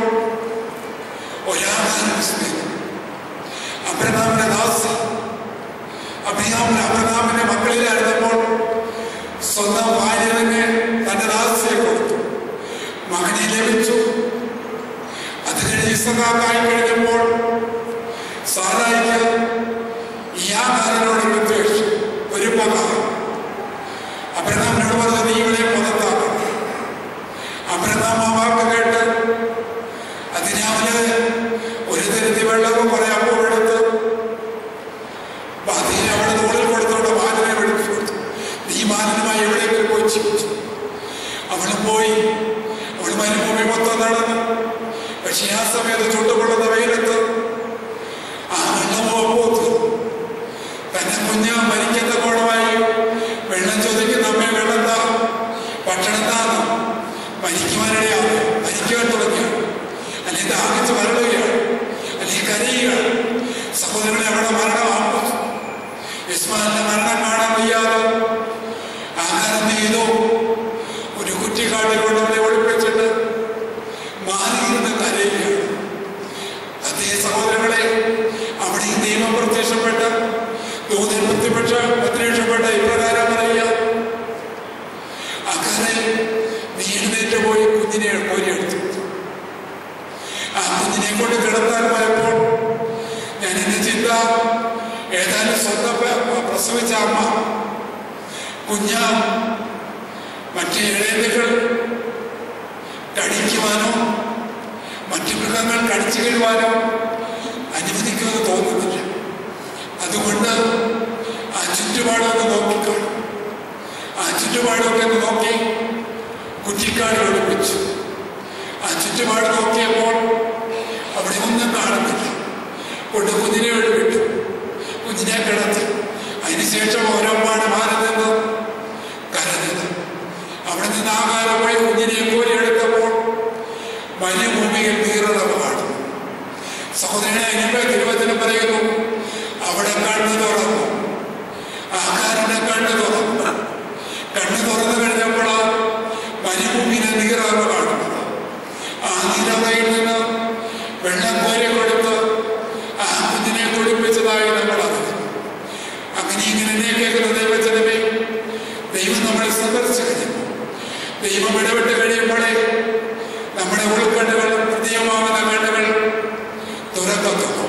ഒരാകാരം അബ്രഹാമിന്റെ ദാസ്. അബ്രഹാമിന് അബ്രഹാമിന്റെ മക്കളിലായിരുന്നപ്പോൾ സ്വന്തം ഭാര്യ തന്റെ ദാസിയെ കൊടുത്തു. മകനെ ലഭിച്ചു. അത് കഴിഞ്ഞ് ഇസഹാക്കായി കഴിഞ്ഞപ്പോൾ സാറായിക്ക് ഈ ആകാരനോട് വിദ്വേഷം ഒരു പക അബ്രഹാമിനോട് പറഞ്ഞു നീ ഇവിടെ പുറത്താക്കണം അബ്രഹാം ആ വാക്ക് കേട്ട് അതിരാവിലെ ഒരു എവിടെയെങ്കിലും പോയി പോയി. ആ സമയത്ത് ആ മരിക്കുന്ന കോണമായി വെള്ളം ചോദിക്കുന്ന അമ്മയെ വെള്ളം താ ഭക്ഷണം മരിക്കുവാനിടയാണ് മരിക്കുവാൻ തുടങ്ങിയാണ് അല്ലെങ്കിൽ ദാഹിച്ച് വരളുകയാണ് അല്ലെങ്കിൽ കരയുകയാണ് സഹോദരങ്ങളെ അവിടെ മരണമാകും ഇസ്മാലിന്റെ മരണം കാണാൻ വയ്യാതെ ആഹാരം ചെയ്തു ഒരു കുറ്റിക്കാട്ടിൽ കൊണ്ട് അവനെ ഒളിപ്പിച്ചിട്ട് മാറിയിരുന്ന് കരയുകയാണ് അതേ സഹോദരങ്ങളെ അവിടെ ഈ നിയമം പ്രത്യക്ഷപ്പെട്ട് ദൂതൻ പ്രത്യക്ഷ പ്രത്യക്ഷപ്പെട്ട ഇപ്രകാരം പറയുക അങ്ങനെ നീ എഴുന്നേറ്റ് കുഞ്ഞിനെ കോരിയെടുത്തു കുഞ്ഞിനെ കൊണ്ട് കിടത്താൻ പോയപ്പോൾ ഞാൻ എന്റെ ചിന്ത ഏതായാലും സ്വന്തം പ്രസവിച്ച അമ്മ കുഞ്ഞ മറ്റ് ഇഴയലുകൾ കടിക്കുവാനോ മറ്റു മൃഗങ്ങൾ കടിച്ചു കഴിവാനോ അനുവദിക്കുമെന്ന് തോന്നുന്നില്ല. അതുകൊണ്ട് ആ ചുറ്റുപാടൊന്ന് നോക്കിക്കാണും. ആ ചുറ്റുപാടൊക്കെ നോക്കി കുറ്റിക്കാട് ഒളിപ്പിച്ചു ആ ചുറ്റുപാട് നോക്കിയപ്പോൾ അവിടെ ഒന്നും കാണുന്നില്ല. കൊണ്ട് കുഞ്ഞിനെ വിട്ടു കുഞ്ഞിനെ കിടത്തി. അതിനുശേഷം ഓരോപ്പാട് മാറി നിന്ന്. കരഞ്ഞത് അവിടെ നിന്ന് ആകാരം പോയി കുഞ്ഞിനെ കോരിയെടുത്തപ്പോൾ മരുഭൂമിയിൽ നീറളവാണ് സഹോദരനെ അനുഭവ തിരുവചനം പറയുന്നു അവിടെ കണ്ണു തുറന്നു ആകാരന്റെ കണ്ണു തുറന്നു കണ്ണു തുറന്നു കഴിഞ്ഞപ്പോൾ മരുഭൂമിയിലെ നീറവ് കാണുന്നത് ആ നീരവയിൽ നിന്ന് വെള്ളം കോരി കൊടുത്ത് ആ കുഞ്ഞിനെ കുളിപ്പിച്ചതായി നമ്മൾ അറിഞ്ഞു അങ്ങനെ ഇങ്ങനെ കേൾക്കുന്ന ദൈവജനമേ ദൈവം നമ്മളെ സന്ദർശിച്ചു കഴിഞ്ഞു ദൈവം ഇടപെട്ട് കഴിയുമ്പോഴേ നമ്മുടെ ഉൾക്കണ്ണുകൾ ഹൃദയമാവുന്ന കണ്ണുകൾ തുറക്കത്തുള്ളൂ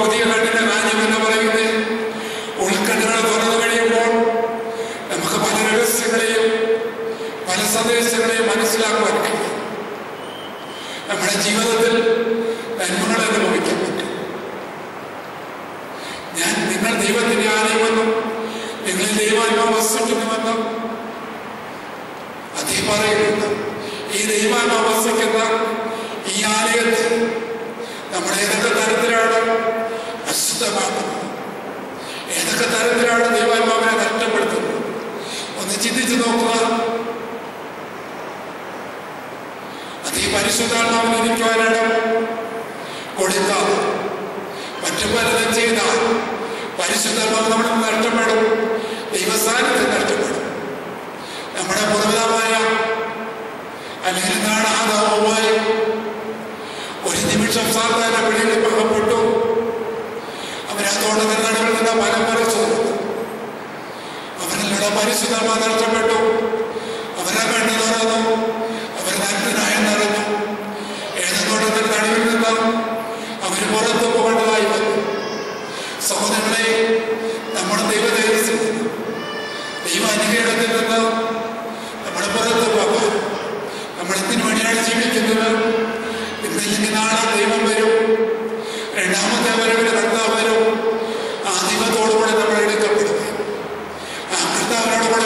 ഈ ഭൗതിക കണ്ണിന്റെ കാര്യം എന്ന് പറയുന്നത് ഉൾക്കണ്ണുകൾ തുറന്നു കഴിയുമ്പോൾ നമുക്ക് പല രഹസ്യങ്ങളെയും പല സന്ദേശങ്ങളെയും മനസ്സിലാക്കുവാൻ കഴിയും നമ്മുടെ ജീവിതത്തിൽ നന്മകൾ അനുഭവിക്കാൻ പറ്റും ഞാൻ നിങ്ങൾ ദൈവത്തിന്റെ ആലയമെന്നും നിങ്ങളിൽ ദൈവാത്മാവ് വസിക്കുന്നുവെന്നും അദ്ദേഹം പറയുന്നു ഈ ദൈവാത്മാവ് വസിക്കുന്ന ഈ ആലയത്തിൽ നമ്മൾ ഏതൊക്കെ തരത്തിലാണ് അശുദ്ധമാക്കുന്നത് ഏതൊക്കെ തരത്തിലാണ് ദൈവാത്മാവിനെ നഷ്ടപ്പെടുത്തുന്നത്? ഒന്ന് ചിന്തിച്ചു നോക്കുക. അത് ഈ പരിശുദ്ധാത്മാവിനെ ഇരിക്കുവാനിടം കൊടുക്കാതെ മറ്റു പലതും ചെയ്താൽ പരിശുദ്ധാത്മാവ് നമ്മുടെ നഷ്ടപ്പെടും. ദൈവസാന്നിധ്യം നഷ്ടപ്പെടും. നമ്മുടെ പുറവിതമായ അല്ലെങ്കിൽ നാടാതാവുമായി ഒരു നിമിഷം സാധാരണ പിടിയിൽ പകപ്പെട്ടു. അവരെ സഹോദരങ്ങളെ നമ്മുടെ ജീവിക്കുന്നത്? ഇന്നില്ലെങ്കിൽ നാളെ ദൈവം വരും. രണ്ടാമത്തെ വരവിൽ കർത്താവ് വരും.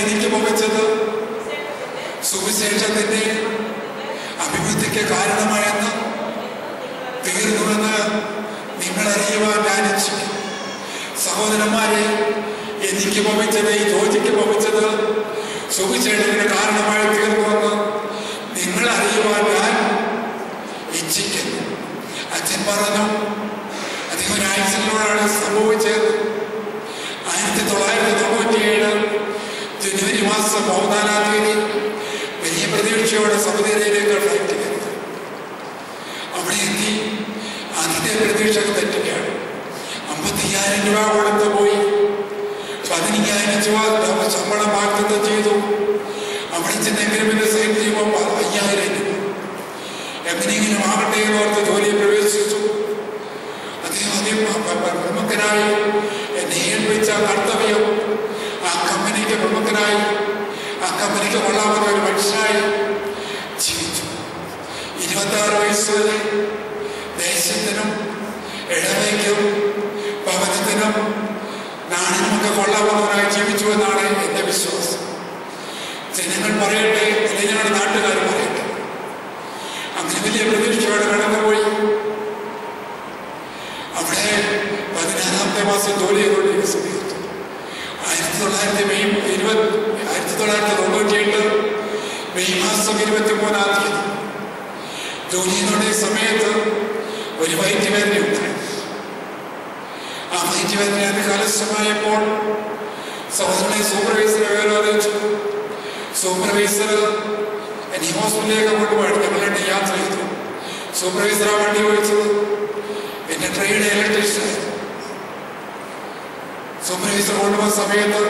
എനിക്ക് ഭവിച്ചത് സുവിശേഷത്തിന്റെ അഭിവൃദ്ധിക്ക് കാരണമായെന്ന് തീർന്നുവെന്ന് നിങ്ങൾ അറിയുവാൻ ഞാൻ ഇച്ഛിക്കും സഹോദരന്മാരെ എനിക്ക് ഭവിച്ചത് ഈ ജോജിക്ക് ഭവിച്ചത് സുവിശേഷത്തിന് കാരണമായി തീർന്നുവെന്ന് നിങ്ങൾ അറിയുവാൻ ഞാൻ ഇച്ഛിക്കുന്നു അച്ഛൻ പറഞ്ഞു അദ്ദേഹം ഒരാഴ്ചയിലൂടെയാണ് സംഭവിച്ചത് ആയിരത്തി തൊള്ളായിരത്തി തൊണ്ണൂറ്റിയേഴ് ജനുവരി മാസം പതിനാലാം തീയതി വലിയ പ്രതീക്ഷയോടെ സൗദി അറേബ്യയിലേക്ക് ഫ്ലൈറ്റ് കയറുന്നത് അവിടെ എത്തി ആദ്യത്തെ പ്രതീക്ഷകൾ തെറ്റുകയാണ് അമ്പത്തയ്യായിരം രൂപ കൊടുത്ത് പോയി. പതിനയ്യായിരം രൂപ ശമ്പളം വാഗ്ദത്തം ചെയ്തു. അവിടെ ചെന്നെങ്കിലും എഗ്രിമെന്റ് സൈൻ ചെയ്യുമ്പോൾ അയ്യായിരം രൂപ. എങ്ങനെയെങ്കിലും ആകട്ടെ എന്ന് ഓർത്ത് ജോലിയിൽ പ്രവേശിച്ചു. അദ്ദേഹം പ്രമുഖനായി എന്നെ ഏൽപ്പിച്ച കർത്തവ്യം ആ കമ്പനിക്ക് പ്രമുഖനായി കമ്പനിക്ക് കൊള്ളാവുന്ന ഒരു മനുഷ്യനായി ജീവിച്ചു. ഇരുപത്താറ് വയസ്സ് വരെ ദേശത്തിനും ഇടവയ്ക്കും ഭവനത്തിനും നാടിനുമൊക്കെ കൊള്ളാവുന്നവരായി ജീവിച്ചു എന്നാണ് എന്റെ വിശ്വാസം. ജനങ്ങൾ പറയട്ടെ അല്ലെങ്കിൽ ഞങ്ങളുടെ നാട്ടുകാർ പറയട്ടെ. അങ്ങനെ വലിയ പ്രതീക്ഷയോടെ കടന്നുപോയി. അവിടെ പതിനാറാമത്തെ മാസം ജോലി ചെയ്തുകൊണ്ടിരിക്കുന്ന സമയത്ത് ആയിരത്തി തൊള്ളായിരത്തി മെയ് ഇരുപത് ആയിരത്തി തൊള്ളായിരത്തി തൊണ്ണൂറ്റിയെട്ട് മെയ് മാസം ഇരുപത്തി മൂന്നാം തീയതി ജോലിയുടെ സമയത്ത് ഒരു വൈദ്യവേദന വേദന ഉണ്ടായി. ആ വൈദ്യവേദന കലശമായപ്പോൾ സഹോദരനെ സൂപ്പർവൈസറെ വിവരം അറിയിച്ചു സൂപ്പർവൈസർ എന്നെ ഹോസ്പിറ്റലിലേക്ക് കൊണ്ടുപോയിട്ട് ഞങ്ങൾ രണ്ട് യാത്ര ചെയ്തു. സൂപ്പർവൈസർ ആ വണ്ടി വിളിച്ചത്. എന്റെ ട്രെയിൻ ഇലക്ട്രീഷ്യൻ സൂപ്പർവൈസർ കൊണ്ടുപോകുന്ന സമയത്ത്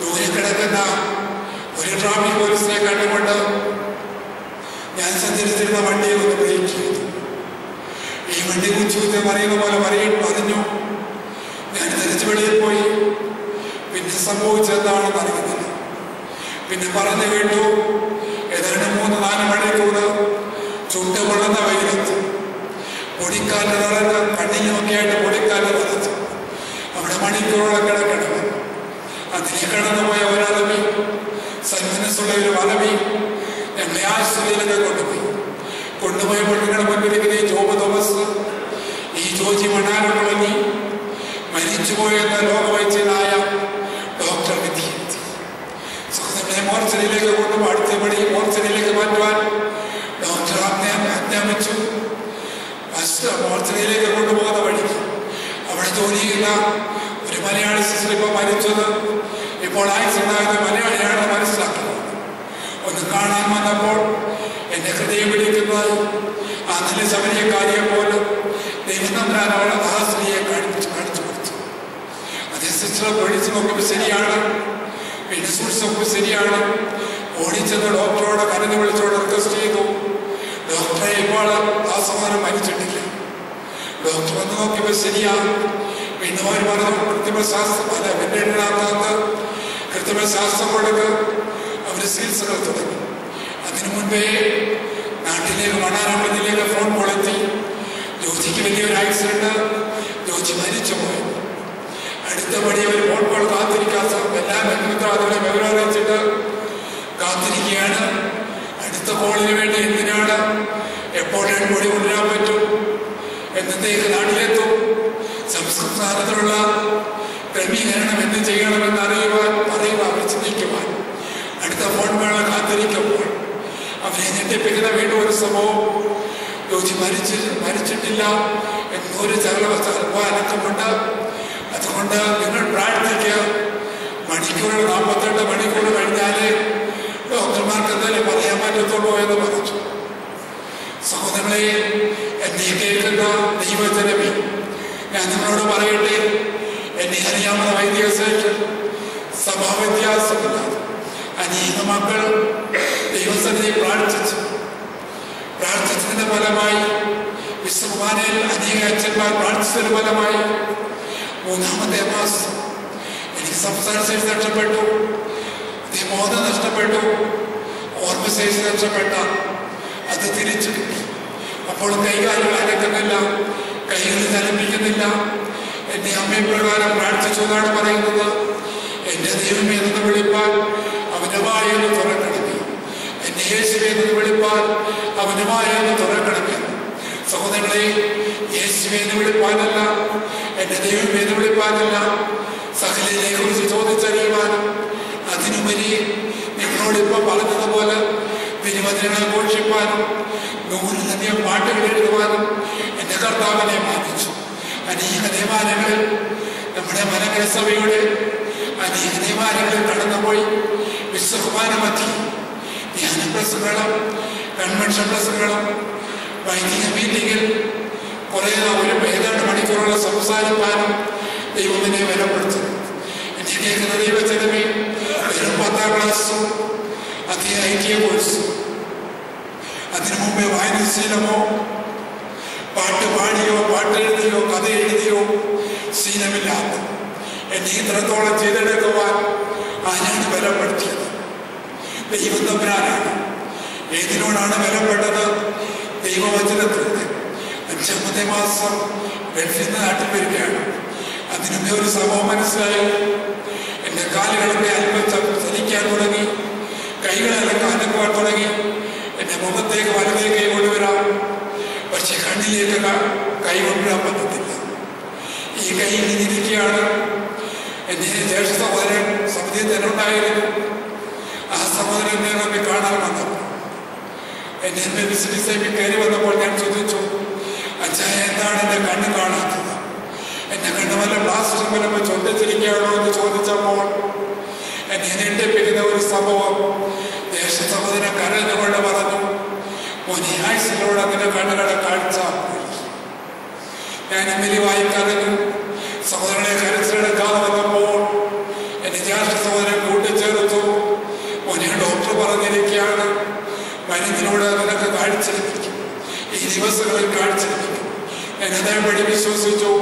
ദൂരെ കിടക്കുന്ന ഒരു ട്രാഫിക് പോലീസിനെ കണ്ടുകൊണ്ട് ഞാൻ സഞ്ചരിച്ചിരുന്ന വണ്ടിയെ ഒന്ന് ബ്രേക്ക് ചെയ്തു. ഈ വണ്ടി കുച്ചു പറയുന്ന പോലെ പറയും പറഞ്ഞു വെളിയിൽ പോയി. പിന്നെ സംഭവിച്ചെന്താണെന്ന് അറിയുന്നത് പിന്നെ പറഞ്ഞു കേട്ടു ഏതാണ്ട് മൂന്ന് നാല് മണിക്കൂർ ചുട്ട് കൊള്ളുന്ന പൊടിക്കാറ്റ് ആയിട്ട് പൊടിക്കാറ്റ് കിടക്കണം. അതിനെ കടന്നുപോയ ഒരളവി സന്മനസ്സുള്ള ഒരു വലവി ഞങ്ങളെ ആശുപത്രിയിലൊക്കെ കൊണ്ടുപോയി. കൊണ്ടുപോയ നിങ്ങളുടെ മുൻപിലിരിക്കുന്ന ജോബ് തോമസ് ഈ ജോജി മരിച്ചു മരിച്ചുപോയെന്ന ലോകവൈദ്യനായ ഡോക്ടർ വിദ്യ മോർച്ചറിയിലേക്ക് കൊണ്ടുപോയി അടുത്തപടി മോർച്ചറിയിലേക്ക് മാറ്റുവാൻ ഡോക്ടർ ആജ്ഞ ആജ്ഞാപിച്ചു ഫസ്റ്റ് മോർച്ചറിയിലേക്ക് കൊണ്ടുപോകുന്ന വഴിക്ക് അവിടെ ജോലി മലയാളി സിസ്റ്റർ ഇപ്പോൾ മരിച്ചത്. ഇപ്പോൾ ആക്സിഡന്റ് മലയാളിയാണ് മനസ്സിലാക്കുന്നത്. ഒന്ന് കാണാൻ വന്നപ്പോൾ എന്റെ ഹൃദയം പിടിക്കുന്നത് ആ നല്ല കാര്യം പോലെ ദൈവനന്ദാൻ അവൾ ആ സ്ത്രീയെ കാണിച്ചു കാണിച്ചു കൊടുത്തു അതേ സിസ്റ്റർ പൊഴിച്ച് നോക്കുമ്പോൾ ശരിയാണ്. പിന്നെ സൂക്ഷിച്ച് നോക്കുമ്പോൾ ശരിയാണ്. ഓടിച്ചെന്ന് ഡോക്ടറോട് കരഞ്ഞു വിളിച്ചോട് റിക്വസ്റ്റ് ചെയ്തു. ഡോക്ടറെ ഇപ്പോൾ ആ സമാനം മരിച്ചിട്ടില്ല. ഡോക്ടർ വന്ന് നോക്കിയപ്പോൾ ശരിയാണ്. അവർ പറഞ്ഞു കൃത്രിമ ശാസ്ത്രം അല്ല വെന്റിലേറ്ററിനകത്ത് കൃത്രിമ ശാസ്ത്രം കൊടുക്ക് അവർ ചികിത്സകൾ തുടങ്ങി. അതിനു മുൻപേ നാട്ടിലേക്ക് മണാരാമത്തിലേക്ക് ഫോൺ കൊളുത്തി ജ്യോതിക്ക് വലിയൊരു ആക്സിഡന്റ് ജ്യോതി മരിച്ചു പോയി. അടുത്ത പടി അവർ ഫോൺ കോൾ കാത്തിരിക്കാത്ത എല്ലാ ബന്ധുമിത്രാദികളെ വിവരം അറിയിച്ചിട്ട് കാത്തിരിക്കുകയാണ്. അടുത്ത കോളിന് വേണ്ടി എന്തിനാണ് എപ്പോഴാണ് മൊഴി കൊണ്ടുവരാൻ പറ്റും? എന്നത്തേക്ക് നാട്ടിലെത്തും? സംസ്കൃത സാധനത്തിലുള്ള ക്രമീകരണം എന്ത് ചെയ്യണമെന്ന് അറിയുവാൻ പറയുവാൻ ചിന്തിക്കുവാൻ അടുത്ത ഫോൺ വേണം കാത്തിരിക്കുമ്പോൾ അവരെ ഞെട്ടിപ്പിക്കുന്ന വീണ്ടും ഒരു സംഭവം യോജി മരിച്ച് മരിച്ചിട്ടില്ല എന്നൊരു ചകല അനക്കമുണ്ട്. അതുകൊണ്ട് നിങ്ങൾ പ്രാർത്ഥിക്കുക. മണിക്കൂറുകൾ നാൽപ്പത്തെട്ട് മണിക്കൂർ കഴിഞ്ഞാലേ ഡോക്ടർമാർക്ക് എന്തായാലും പറയാൻ പറ്റത്തുള്ളൂ എന്ന് പറഞ്ഞു. സഹോദരങ്ങളെ എന്നെ കേൾക്കുന്ന ദൈവജനമേ ഞാൻ നിങ്ങളോട് പറയട്ടെ? എന്നെ അറിയാവുന്ന വൈദ്യശേഷം സഭാവ്യത്യാസമില്ല അനേക മക്കൾ ദൈവസന്നിധി പ്രാർത്ഥിച്ചു. പ്രാർത്ഥിച്ചതിന്റെ ഫലമായി വിശ്വകുമാരയിൽ അനേക അച്ഛന്മാർ പ്രാർത്ഥിച്ചതിന്റെ ഫലമായി മൂന്നാമത്തെ മാസം എനിക്ക് സംസാരശേഷി നഷ്ടപ്പെട്ടു. ബോധം നഷ്ടപ്പെട്ടു. നഷ്ടപ്പെട്ട. അത് തിരിച്ചു അപ്പോൾ കൈകാലുകൾ അനക്കുന്നില്ല കൈകൾ ചലിപ്പിക്കുന്നില്ല എന്റെ അമ്മയെ പ്രകാരം പ്രാർത്ഥിച്ചു എന്നാണ് പറയുന്നത്. എന്റെ ദൈവമേ എന്ന് വിളിപ്പാൻ അവന്റെ വായെന്ന് തുറക്കണമേ. എന്റെ യേശുവേ എന്ന് വിളിപ്പാൻ അവന്റെ വായെന്ന് തുറക്കണമേ. സഹോദരങ്ങളെ യേശുവേ എന്ന് വിളിപ്പാനല്ല. എന്റെ ദൈവമേ എന്ന് വിളിപ്പാനല്ല. സഹലിനെ കുറിച്ച് ചോദിച്ചറിയുവാനും അതിനുപരി നിങ്ങളോട് ഇപ്പം പറഞ്ഞതുപോലെ തിരുവചനങ്ങൾ ഘോഷിപ്പാനും നൂറിലധികം പാട്ടുകൾ എഴുതുവാനും കർത്താവിനെ മാനിച്ചു അനേക ദേവാലയങ്ങളിൽ നമ്മുടെ മലങ്കര സഭയുടെ അനേക ദേവാലയങ്ങളിൽ കടന്നുപോയി. വിശ്വകുമാര മധ്യ ധ്യാന പ്രസംഗങ്ങളും കൺവെൻഷൻ പ്രസംഗങ്ങളും വൈദിക മീറ്റിങ്ങിൽ കുറേ ഒരു ഏതാണ്ട് മണിക്കൂറുള്ള സംസാരിക്കാനും ദൈവത്തിനെ വിലപ്പെടുത്തും എന്നെ കേൾക്കുന്ന ദൈവത്തിനുമേ വെറും പത്താം ക്ലാസ്സും അതേ എ കോഴ്സും. അതിനു മുമ്പേ വായനശീലമോ പാട്ട് പാടിയോ പാട്ട് എഴുതിയോ കഥ എഴുതിയോ ശീലമില്ലാത്ത എന്നെ ഇത്രത്തോളം ചെയ്തെടുക്കുവാൻ ആരാണ് ബലപ്പെടുത്തിയത്. ദൈവം തമ്പുരാനാണ് ഏതിനോടാണ് ബലപ്പെട്ടത്? ദൈവവചനത്തിലൂടെ. അഞ്ചാമത്തെ മാസം ഗൾഫിൽ നാട്ടിൽ വരികയാണ്. അതിനുമേ ഒരു സംഭവം മനസ്സിലായി. എന്റെ കാലുകളൊക്കെ അല്പം ചലിക്കാൻ തുടങ്ങി. കൈകളെല്ലാം അനക്കുവാൻ തുടങ്ങി. എന്റെ മുഖത്തേക്ക് വലതേ കൈ പക്ഷെ കണ്ണിലേക്ക് ക- കൈ കൊണ്ടുവരാൻ പറ്റത്തില്ല. ഈ കൈ ഇരിക്കുകയാണ്. എന്റെ ജ്യേഷ്ഠ സഹോദരൻ സമിതിയിൽ തന്നെ ഉണ്ടായിരുന്നു. ആ സഹോദരൻ എന്നെ നമ്മെ കാണാൻ വന്നപ്പോൾ. എന്നെ ബിസിനസ് കയറി വന്നപ്പോൾ ഞാൻ ചോദിച്ചു അച്ഛാ എന്താണ് എന്റെ കണ്ണ് കാണാത്തത്? എന്റെ കണ്ണ് വല്ല പ്ലാസ്റ്റിക് വല്ലപ്പോൾ ചൊല്ലിച്ചിരിക്കുകയാണോ എന്ന് ചോദിച്ചപ്പോൾ എന്നെ ഞെട്ടിപ്പിക്കുന്ന ഒരു സംഭവം ദേശ സഹോദരൻ കരഞ്ഞുകൊണ്ട് പറഞ്ഞു. ആഴ്ചയിലൂടെ അങ്ങനെ കണ്ണുകളെ കാഴ്ച. ഞാൻ മെലിവായി കരഞ്ഞു സഹോദരനെ കരച്ചിലെടുക്കാതെ വന്നപ്പോൾ എന്റെ ജ്യേഷ്ഠ സഹോദരൻ കൂട്ടിച്ചേർത്തു. മോനെ ഡോക്ടർ പറഞ്ഞിരിക്കുകയാണ് മരുന്നിലൂടെ നിനക്ക് കാഴ്ച ഈ ദിവസങ്ങളിൽ കാഴ്ച ലഭിക്കും അതേപടി വിശ്വസിച്ചു.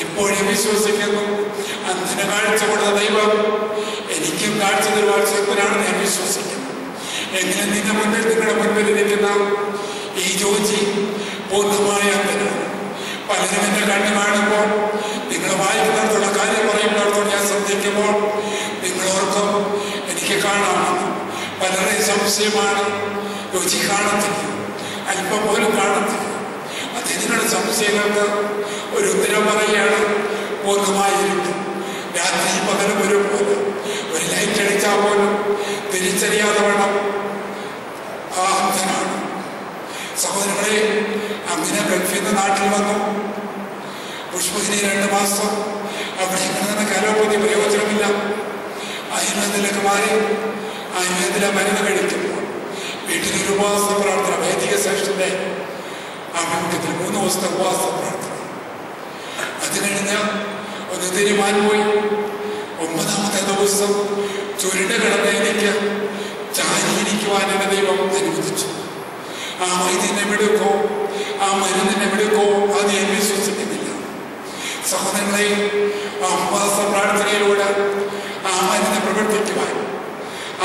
ഇപ്പോഴും വിശ്വസിക്കുന്നു. അന്തിന് കാഴ്ച കൊടുത്ത ദൈവം എനിക്കും കാഴ്ച തരുവാൻ ശക്തനാണെന്ന് ഞാൻ വിശ്വസിക്കുന്നു. നിന്റെ മുന്നിൽ നിങ്ങളുടെ മുൻപിൽ ഇരിക്കുന്ന ഈ ജോജി പൂർണമായ അന്തനാണ് പലരും എന്റെ കണ്ണു കാണുമ്പോൾ നിങ്ങൾ വായിക്കുന്നിടത്തുള്ള കാര്യം പറയുന്നിടത്തോട് ഞാൻ ശ്രദ്ധിക്കുമ്പോൾ നിങ്ങൾ ഓർക്കും എനിക്ക് കാണാമെന്ന് പലരുടെയും സംശയമാണ് രുചി കാണത്തില്ല അല്പം പോലും കാണത്തില്ല അത് നിങ്ങളുടെ സംശയങ്ങൾക്ക് ഒരു ഉത്തരം പറയുകയാണ് പൂർണമായിരുന്നു രാത്രി പകലും ഒരുപോലെ ഒരു ലൈറ്റ് അടിച്ചാൽ പോലും തിരിച്ചറിയാതെ വേണം ആ സഹോദരങ്ങളെ അങ്ങനെ ഗൾഫിന്ന് നാട്ടിൽ വന്നു. പുഷ്പഗിരി രണ്ട് മാസം. അവിടെ ഇങ്ങനെ നിനക്ക് അലോപ്പതി പ്രയോജനമില്ല. ആയുർവേദത്തിലേക്ക് മാറി ആയുർവേദത്തിലെ മരുന്ന് കഴിക്കുമ്പോൾ വീട്ടിൽ ഒരു ഉപവാസ പ്രാർത്ഥന വൈദിക ശേഷത്തിന്റെ ആഭിമുഖ്യത്തിൽ മൂന്ന് ദിവസത്തെ ഉപവാസ പ്രാർത്ഥന. അത് കഴിഞ്ഞ് ഒന്ന് തിരുമാൻ പോയി. ഒമ്പതാമത്തെ ദിവസം ചുരുണ്ട കിടന്ന ചാരിയിരിക്കുവാൻ എന്നെ ദൈവം അനുവദിച്ചു ആ വൈദ്യനെ എവിടെക്കോ ആ മരുന്നിനെ എവിടെക്കോ അത് ഞാൻ വിശ്വസിക്കുന്നില്ല. സഹോദരങ്ങളെ ആ ഉപവാസ പ്രാർത്ഥനയിലൂടെ ആ മരുന്ന് പ്രവർത്തിക്കുവാൻ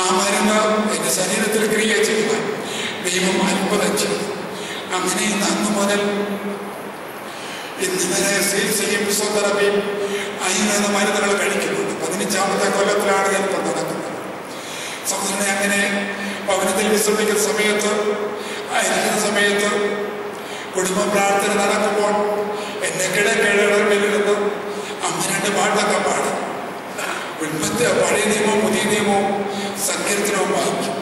ആ മരുന്ന് എന്റെ ശരീരത്തിൽ ക്രിയ ചെയ്യുവാൻ ദൈവം അത്ഭുതം ചെയ്തു. അങ്ങനെ ഇന്ന് അന്ന് മുതൽ ഇന്ന് വരെ ചികിത്സയും ഫിസിയോതെറാപ്പിയും ആയുർവേദ മരുന്നുകൾ കഴിക്കുന്നുണ്ട്. പതിനഞ്ചാമത്തെ കൊല്ലത്തിലാണ് ഞാൻ ഇപ്പം നടക്കുന്നത്. സഹോദരനെ അങ്ങനെ ഭവനത്തിൽ വിശ്രമിക്കുന്ന സമയത്ത് ആയിരിക്കുന്ന സമയത്ത് കുടുംബ പ്രാർത്ഥന നടക്കുമ്പോൾ എന്നെ കിടക്കിഴകളിലിരുന്ന് അമ്മ രണ്ട് പാട്ടൊക്കെ പാടും. മുൻപത്തെ പഴയ നിയമവും പുതിയ നിയമവും സങ്കീർത്തനവും വായിക്കും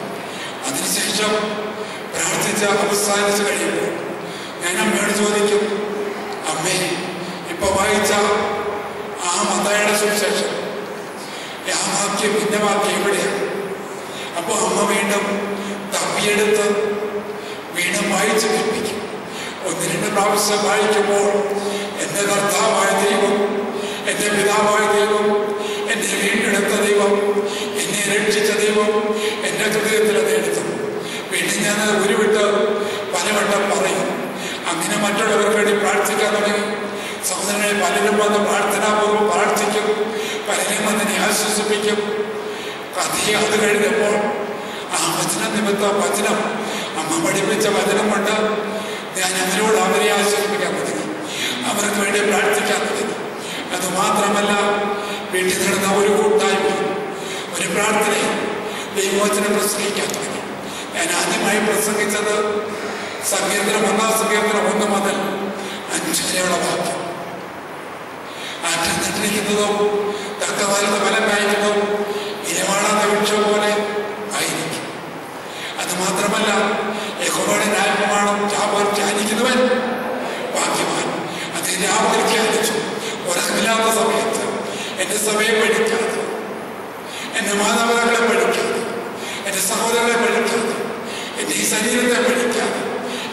അതിനുശേഷം പ്രാർത്ഥിച്ച് അവസാനിച്ച് കഴിയുമ്പോൾ ഞാൻ അമ്മയോട് ചോദിക്കും അമ്മേ ഇപ്പൊ വായിച്ച ആ മതയുടെ സുവിശേഷം ആ വാക്യം ഇന്ന വാക്യം എവിടെയാണ് അപ്പോൾ അമ്മ വീണ്ടും തപ്പിയെടുത്ത് വീണ്ടും വായിച്ചു കേൾപ്പിക്കും. ഒന്ന് രണ്ട് പ്രാവശ്യം വായിക്കുമ്പോൾ എന്റെ കർത്താവായ ദൈവം എന്റെ പിതാവായ ദൈവം എന്നെ വീണ്ടെടുത്ത ദൈവം എന്നെ രക്ഷിച്ച ദൈവം എന്റെ ഹൃദയത്തിൽ അത് എടുത്തു. വീണ്ടും ഞാൻ ഉരുവിട്ട് പലവട്ടം പറയും. അങ്ങനെ മറ്റുള്ളവർക്ക് വേണ്ടി പ്രാർത്ഥിക്കാൻ തുടങ്ങി. സഹോദരങ്ങളെ പലരും വന്ന് പ്രാർത്ഥനാപൂർവം പ്രാർത്ഥിക്കും. പലരും അതിനെ ആശ്വസിപ്പിക്കും. കഥയെ കഴിഞ്ഞപ്പോൾ ആ വചന നിമിത്തം വചനം അമ്മ പഠിപ്പിച്ച വചനം കൊണ്ട് ഞാൻ അവരോട് അവരെ ആശ്വസിപ്പിക്കാൻ തുടങ്ങി അവർക്ക് വേണ്ടി പ്രാർത്ഥിക്കാൻ തുടങ്ങി അതുമാത്രമല്ല വീട്ടിൽ നടന്ന ഒരു കൂട്ടായ്മ ഒരു പ്രാർത്ഥന ദൈവവചനം പ്രസംഗിക്കാൻ തുടങ്ങി. ഞാൻ ആദ്യമായി പ്രസംഗിച്ചത് സങ്കീർത്തനം ഒന്നാം സങ്കീർത്തനം ഒന്ന് മുതൽ അഞ്ചരയുള്ള വാക്യം. ആറ്റം നട്ടിരിക്കുന്നതും തക്കവാലത്ത് ഫലം കായ്ക്കുന്നതും വൃക്ഷം പോലെ ആയിരിക്കും. അത് മാത്രമല്ല യഹോവയുടെ ന്യായപ്രമാണം ചാപോർ ധ്യാനിക്കുന്നവൻ? ഭാഗ്യവാൻ അത് രാവിലെ ധ്യാനിച്ചു. ഉറക്കമില്ലാത്ത സമയത്ത് എന്റെ സമയം പഠിക്കാതെ എന്റെ മാതാപിതാക്കളെ പഠിക്കാതെ എന്റെ സഹോദരങ്ങളെ പഠിക്കാതെ എന്റെ ഈ ശരീരത്തെ പഠിക്കാതെ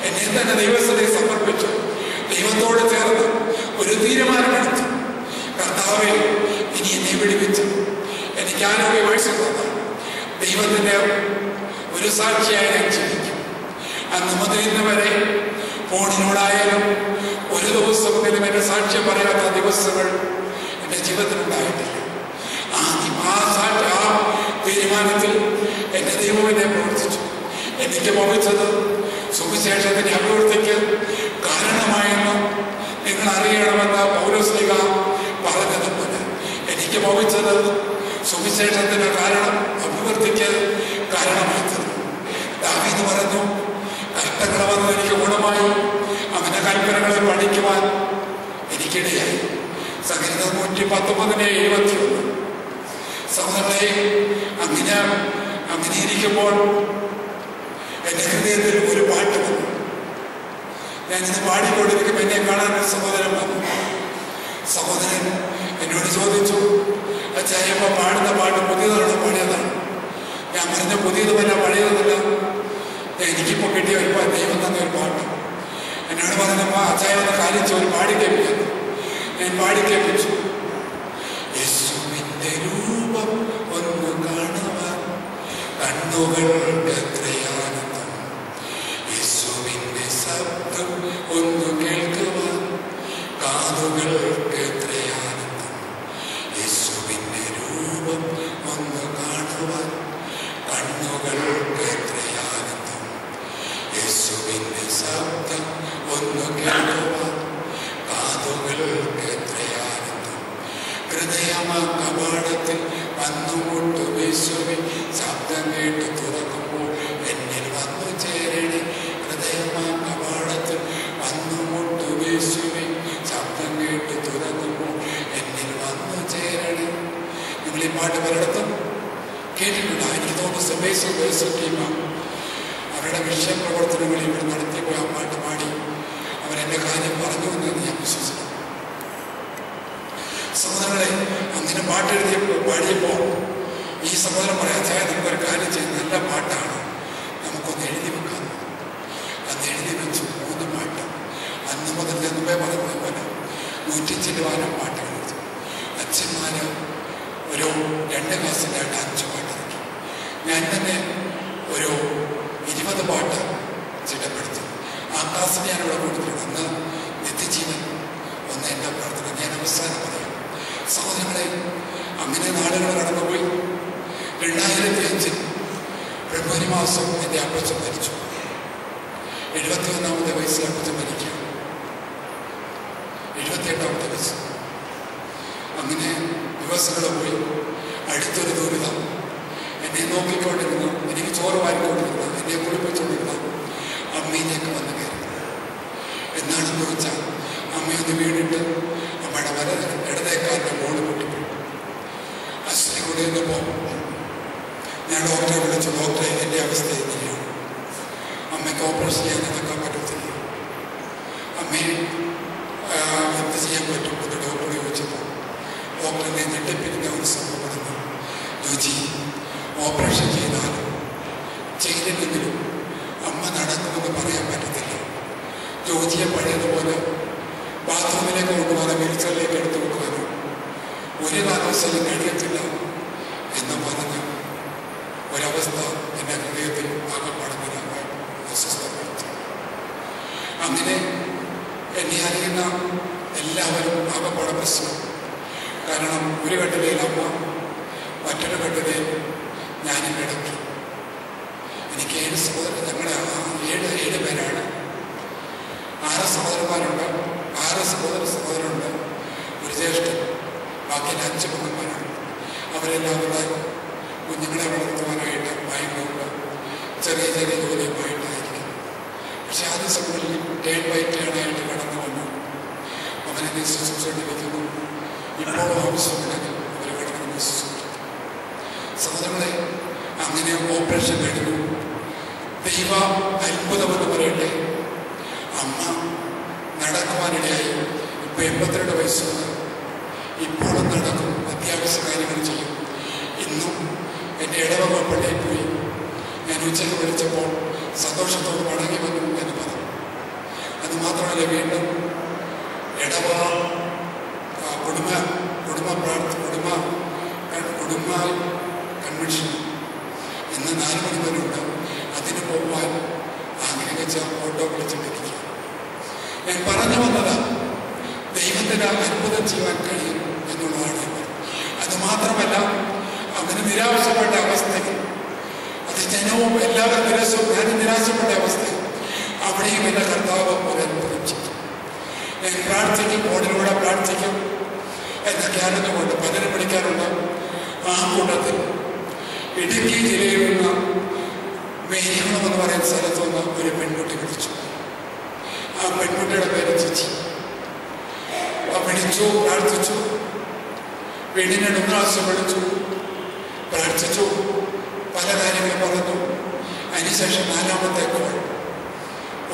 എന്നെ തന്നെ ദൈവസ്ഥയെ സമർപ്പിച്ചു. ദൈവത്തോട് ചേർന്ന് ഒരു തീരുമാനമെടുത്തു. കർത്താവെ ഇനി എന്നെ വിടുവിച്ചു വയസ്സ് ദൈവത്തിന്റെ ഒരു സാക്ഷിയായി ഞാൻ ജീവിക്കും. അന്ന് മുതൽ ഇന്ന് വരെ ഫോണിനോടായാലും ഒരു ദിവസത്തിലും പോലും എന്റെ സാക്ഷ്യം പറയാത്ത ദിവസങ്ങൾ എന്റെ ജീവിതത്തിൽ ഉണ്ടായിട്ടില്ല. ആ സാക്ഷി ആ തീരുമാനത്തിൽ എന്റെ ദൈവം എന്നെ പ്രവർത്തിച്ചു. എനിക്ക് ഭവിച്ചത് സുവിശേഷത്തിന്റെ അഭിവൃദ്ധിക്ക് കാരണമായെന്ന് നിങ്ങൾ അറിയണമെന്ന് പൗരസ്ലിക പറഞ്ഞതുപോലെ. എനിക്ക് ഭവിച്ചത് സുവിശേഷത്തിന് കാരണം അഭിവൃദ്ധിക്ക് കാരണമായിരുന്നു ദാവീദ് പറഞ്ഞു കഷ്ടക്രമം എനിക്ക് ഗുണമായി. അവന്റെ കൽപ്പനകളെ പഠിക്കുവാൻ എനിക്കിടയായി. സംഗീതം നൂറ്റി പത്തൊമ്പതിനെ എഴുപത്തി ഒന്ന് സഹോദരങ്ങളെ അങ്ങനെ അങ്ങനെ ഇരിക്കുമ്പോൾ എന്റെ ഹൃദയത്തിൽ ഒരു പാട്ട് വന്നു. ഞാനിത് പാടിക്കൊണ്ടിരിക്കുമ്പോൾ എന്നെ കാണാൻ സഹോദരൻ വന്നു. സഹോദരൻ എന്നോട് ചോദിച്ചു അച്ചായപ്പ പാടുന്ന പാട്ട് പുതിയതാണോ പഴയതാണ് ഞാൻ പറഞ്ഞ പുതിയതുമല്ല പഴയതുമല്ല എനിക്കിപ്പോൾ കിട്ടിയ ഒരു ദൈവം തന്ന ഒരു പാട്ട്. എന്നോട് പറഞ്ഞപ്പോൾ അച്ചായ കാലിച്ച് ഒരു പാടി കേൾപ്പിക്കുന്നു ഞാൻ പാടി കേൾപ്പിച്ചു. യേശുവിന്റെ രൂപം ഒന്ന് കാണുവാൻ കണ്ണുകളുടെ എത്രയാനന്ദം യേശുവിന്റെ ശബ്ദം ഒന്ന് കേൾക്കുവാൻ കാതുകൾക്ക് കണ്ണുകൾ എത്രയാനന്ദം യേശുവിന്റെ ശബ്ദം ഒന്ന് കേൾക്കുവാൻ കാതുകൾക്ക് എത്രയാനന്ദം ഹൃദയമ കപാടത്തിൽ വന്നുകൊണ്ട് യേശുവിൻ ശബ്ദം കേട്ട് തുറക്കുമ്പോൾ എന്നിൽ വന്നു ചേരണേ. ഹൃദയമ കപാടത്തിൽ വന്നുകൊണ്ട് യേശുവിൻ ശബ്ദം കേട്ട് തുറക്കുമ്പോൾ എന്നിൽ വന്നു ചേരണേ. നിങ്ങൾ ഈ പാട്ട് പലയിടത്തും കേട്ടിട്ടുണ്ട് എനിക്ക് തോന്നുന്നു സെബേസോ അവരുടെ മിഷൻ പ്രവർത്തനങ്ങൾ ഇവിടെ നടത്തിയപ്പോൾ ആ പാട്ട് പാടി കാര്യം പറഞ്ഞു എന്ന് ഞാൻ വിശ്വസിക്കുന്നു. സഹോദരങ്ങളെ അങ്ങനെ പാട്ട് എഴുതിയപ്പോൾ പാടിയപ്പോൾ ഈ സഹോദരൻ പറയാം ചായ നമുക്കൊരു കാര്യം നല്ല പാട്ടാണ് നമുക്കൊന്ന് എഴുതി വെക്കാം അന്ന് എഴുതി വെച്ചു മൂന്ന് പാട്ട് അന്ന് മുതൽ പോലെ പാട്ടുകൾ അച്ഛന്മാർ ഒരു രണ്ട് ക്ലാസ്സിലായിട്ട് അഞ്ച് പാട്ട് ഞാൻ തന്നെ ഒരു ഇരുപത് പാട്ട് ചിട്ടപ്പെടുത്തി. ആ ക്ലാസ് ഞാൻ ഇവിടെ കൊടുത്തിട്ടുണ്ട് ഒന്ന് നിത്യജീവൻ ഒന്ന് എന്റെ പ്രാർത്ഥന ഞാൻ അവസാനം പറയും സഹോദരങ്ങളെ അങ്ങനെ നാളുകൾ കടന്നുപോയി. രണ്ടായിരത്തി അഞ്ചിൽ ഫെബ്രുവരി മാസം എന്റെ അപ്പച്ചൻ മരിച്ചു. എഴുപത്തി ഒന്നാമത്തെ വയസ്സിൽ അപ്പച്ചൻ മരിക്കുക. എഴുപത്തിയെട്ടാമത്തെ വയസ്സ്. അങ്ങനെ ദിവസങ്ങൾ പോയി. അടുത്തൊരു ദുരിതം. എന്നെ നോക്കിക്കൊണ്ടിരുന്നു എനിക്ക് ചോറ് വാങ്ങിക്കൊണ്ടിരുന്നു എന്നെ കുളിപ്പിച്ചുകൊണ്ടിരുന്നു അമ്മയിലേക്ക് വന്ന് കയറി. എന്നാണെന്ന് ചോദിച്ചാൽ അമ്മയൊന്ന് വീണിട്ട് അമ്മയുടെ വല ഇടതേക്കാലിന്റെ മോൾ പൊട്ടിപ്പോയി. അശ്വതി കൂടെ ഇരുന്നപ്പോൾ ഞാൻ ഡോക്ടറെ വിളിച്ചു ഡോക്ടറെ എന്റെ അവസ്ഥ എങ്ങനെയാണ്? അമ്മയ്ക്ക് ഓപ്പറേഷൻ ചെയ്യാൻ എന്തൊക്കെ പറ്റത്തില്ല. അമ്മയെ എന്ത് ചെയ്യാൻ പറ്റും? എന്ന് ഡോക്ടറെ ചോദിച്ചപ്പോൾ ഡോക്ടറിനെ ഞെട്ടിപ്പിക്കുന്ന ഒരു സംഭവം പറഞ്ഞു രുചി ഓപ്പറേഷൻ ചെയ്താൽ ചെയ്തില്ലെങ്കിലും അമ്മ നടക്കുമെന്ന് പറയാൻ പറ്റത്തില്ല ജോജിയെ പഴയതുപോലെ ബാത്റൂമിലേക്ക് കൊണ്ടുപോകാൻ വീൽച്ചറിലേക്ക് എടുത്തു കൊടുക്കാനും ഒരു കാലവശാലും കഴിയത്തില്ല എന്ന് പറഞ്ഞ് ഒരവസ്ഥ എന്റെ ഹൃദയത്തിൽ ആകപ്പാടുന്ന അസ്വസ്ഥപ്പെടുത്തി അങ്ങനെ എന്നെ അറിയുന്ന എല്ലാവരും ആകപ്പാട പ്രശ്നം കാരണം ഒരു കട്ടിലയിൽ അമ്മ മറ്റൊരു കട്ടിലയിൽ ഞാനും കിടക്കി എനിക്ക് ഏഴ് സഹോദരൻ ഞങ്ങളുടെ ഏഴ് ഏഴ് പേരാണ് ആറ് സഹോദരന്മാരുണ്ട് ആറ് സഹോദര സഹോദരനുണ്ട് ഒരു ജ്യേഷ്ഠൻ ബാക്കി അഞ്ച് പെണ്ണന്മാരാണ് ഇവിടെ കുഞ്ഞുങ്ങളെ വളർത്തുവാനായിട്ട് വായ്പയുണ്ട് ചെറിയ ചെറിയ ജോലിയുമായിട്ടായിരിക്കും പക്ഷെ ആ ദിവസങ്ങളിൽ ടേൺ ബൈ ടേൺ ആയിട്ട് കടന്നു വന്നു അവനെ ശുശ്രൂഷിച്ചിരിക്കുന്നു ഇപ്പോഴും ആവശ്യമില്ലെങ്കിൽ അവരെ കടന്നു ശുശ്രൂഷിക്കുന്നു സഹോദരങ്ങളെ അങ്ങനെ ഓപ്പറേഷൻ കഴിഞ്ഞു. ദൈവ അത്ഭുതമെന്ന് പറയട്ടെ. അമ്മ നടക്കുവാനിടയായി ഇപ്പൊ എൺപത്തിരണ്ട് വയസ്സുണ്ട്. ഇപ്പോഴും നടക്കും. അത്യാവശ്യ കാര്യങ്ങൾ ചെയ്യും. ഇന്നും എന്റെ ഇടവക പള്ളിയിൽ പോയി. ഞാൻ ഉച്ചയ്ക്ക് വിളിച്ചപ്പോൾ സന്തോഷത്തോട് മടങ്ങി വന്നു എന്ന് പറഞ്ഞു. അത് മാത്രമല്ല വീണ്ടും ഇടവ കുടുംബ കുടുംബ പ്രാർത്ഥ കുടുംബ കുടുംബ കൺവെൻഷൻ ഇന്ന് നാല് മണി വരെ ഉണ്ട് അതിന് പോകുവാൻ ആഗ്രഹിച്ച ഓട്ടോ വിളിച്ചിട്ടിരിക്കുക ഞാൻ പറഞ്ഞു വന്നത് ദൈവത്തിന് അത്ഭുതം ചെയ്യാൻ കഴിയും എന്നുള്ളതാണ് അതുമാത്രമല്ല അങ്ങനെ നിരാശപ്പെട്ട അവസ്ഥയിൽ അത് ജനവും എല്ലാവരും നിരാശവും ഞാൻ നിരാശപ്പെട്ട അവസ്ഥയിൽ അവിടെയും എന്റെ കർത്താവ് ഒരു അത്ഭുതം ചെയ്തു ഞാൻ പ്രാർത്ഥിക്കും ഫോണിലൂടെ പ്രാർത്ഥിക്കും. എന്നൊക്കെ അറിഞ്ഞുകൊണ്ട് പലരും വിളിക്കാറുണ്ട് ആ കൂട്ടത്തിൽ ഇടുക്കി ജില്ലയിലുള്ള മേരികുളം എന്ന് പറയുന്ന സ്ഥലത്ത് നിന്ന് ഒരു പെൺകുട്ടി വിളിച്ചു. ആ പെൺകുട്ടിയുടെ പേര് ചിച്ചി. ആ വിളിച്ചു പ്രാർത്ഥിച്ചു. വീടിനെ പ്രാവശ്യം വിളിച്ചു. പ്രാർത്ഥിച്ചു. പല കാര്യങ്ങളും പറഞ്ഞു. അതിനുശേഷം നാലാമത്തെ കോൾ.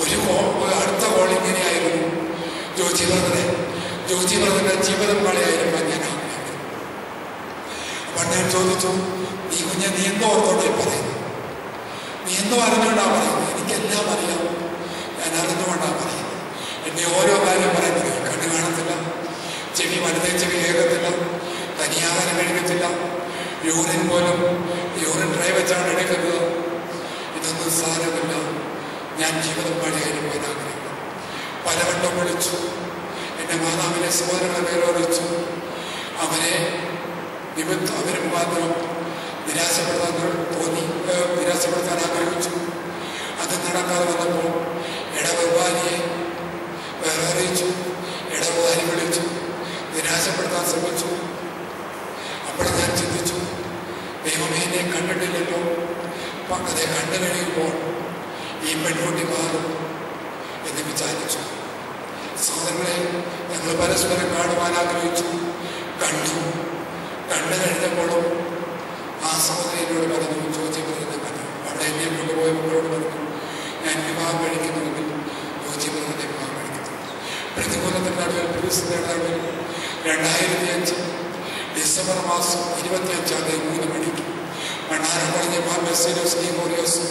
ഒരു കോൾ അടുത്ത കോൾ ഇങ്ങനെയായിരുന്നു. ജ്യോതി ബ്രദറെ ജ്യോതി ബ്രദറിന്റെ ജീവിതം കളിയായിരുന്നു ഞാൻ ആഗ്രഹിക്കുന്നു അപ്പോൾ ഞാൻ ചോദിച്ചു നീ കുഞ്ഞെ നീ എന്തോ ഓർത്തോടെ പറയുന്നു നീ എന്തോ അറിഞ്ഞുകൊണ്ടാ പറയുന്നത് എനിക്കെല്ലാം അറിയാം. ഞാൻ അറിഞ്ഞുകൊണ്ടാ പറയുന്നത് എന്നെ ഓരോ കാര്യം പറയുന്നത് കണ്ണ് കാണത്തില്ല. ചെവി വലുതേ ചെവി കേൾക്കത്തില്ല തനിയാകാരം കഴിക്കത്തില്ല യൂറിൻ പോലും യൂറിൻ ട്രൈ വെച്ചാണ് എടുക്കുന്നത്. ഇതൊന്നും സാരമില്ല. ഞാൻ ജീവിതം പഴയായിരിക്കാൻ ആഗ്രഹിക്കുന്നു. പലവട്ടം വിളിച്ചു. എന്റെ മാതാവിനെ സഹോദരങ്ങളെ പേരോടിച്ചു അവരെ നിമിത്തം അവരും മുഖാന്തരം നിരാശപ്പെടുത്താൻ തോന്നി നിരാശപ്പെടുത്താൻ ആഗ്രഹിച്ചു അത് നടക്കാതെ വന്നപ്പോൾ ഇടവ്യാപാരിയെ വേറെ അറിയിച്ചു വിളിച്ചു നിരാശപ്പെടുത്താൻ ശ്രമിച്ചു. അപ്പോൾ ഞാൻ ചിന്തിച്ചു എന്നെ കണ്ടിട്ടില്ലല്ലോ. അതെ കണ്ടു കഴിയുമ്പോൾ ഈ പെൺകുട്ടി മാറും എന്ന് വിചാരിച്ചു. സഹോദരങ്ങളെ ഞങ്ങൾ പരസ്പരം കാണുവാൻ ആഗ്രഹിച്ചു. കണ്ടു കണ്ടു കഴിഞ്ഞപ്പോഴും ആ സഹോദരിയോട് പറഞ്ഞു ചോദിച്ചു പറഞ്ഞു. അവിടെ എന്നെ കൊണ്ടുപോയ മക്കളോട് പറഞ്ഞു ഞാൻ വിവാഹം കഴിക്കുന്നുവെങ്കിൽ ചോദിച്ചു. പറഞ്ഞെ വിവാഹം കഴിക്കുന്നു. പ്രതികൂലത്തിന്റെ അളവിൽ പ്രതിസന്ധിയുടെ അളവിൽ രണ്ടായിരത്തി അഞ്ച് ഡിസംബർ മാസം ഇരുപത്തി അഞ്ചാം തീയതി മൂന്ന് മണിക്ക് മണ്ണാരം പറഞ്ഞ മാർബസീലോസ് ഡീമോറിയോസ്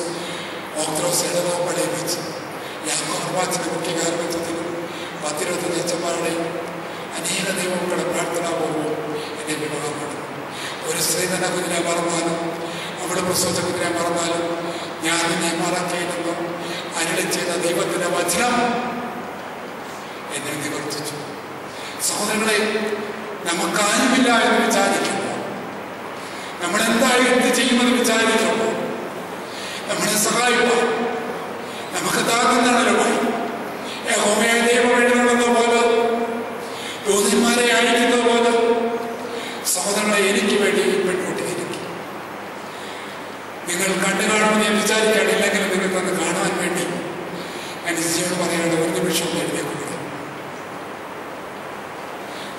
ഓക്രോസ് ഇടവോ വെച്ച് യാക്കോർവാച്ചിന്റെ മുഖ്യ കാരണത്തിലും പത്തിരുപത്തഞ്ച് അച്ഛന്മാരുടെയും അനേക ദൈവങ്ങളുടെ പ്രാർത്ഥനാപൂർവം എന്റെ വിവാഹം നടന്നു ഒരു സ്ത്രീ തന്നെ കുഞ്ഞിനെ മറന്നാലും അവിടെ പ്രസവിച്ച കുഞ്ഞിനെ മറന്നാലും ഞാൻ നിന്നെ മറക്കേണ്ടെന്ന് അരുളി ചെയ്ത ദൈവത്തിന്റെ വചനം എന്നെ നിവർത്തിച്ചു. സഹോദരങ്ങളെ നമുക്കാരുമില്ല എന്ന് വിചാരിക്കുമ്പോൾ നമ്മൾ എന്തായി എന്ത് ചെയ്യുമെന്ന് വിചാരിക്കുമ്പോൾ നമ്മളെ സഹായിക്കുക നമുക്ക് താങ്ങുന്നവരുമായി ഹോമയ ദൈവം എഴുതുന്നത് പോലെ ദൂതന്മാരെ അയക്കുന്നത് പോലെ സഹോദരങ്ങളെ എനിക്ക് വേണ്ടി ഈ പെൺകുട്ടി എനിക്ക് നിങ്ങൾ കണ്ടു കാണുമെന്ന് ഞാൻ വിചാരിക്കുകയാണ്. ഇല്ലെങ്കിൽ നിങ്ങൾക്കൊന്ന് കാണാൻ വേണ്ടി ഞാൻ ജിയോട് പറയേണ്ട ഒരു നിമിഷം എഴുതിയേക്കുന്നത്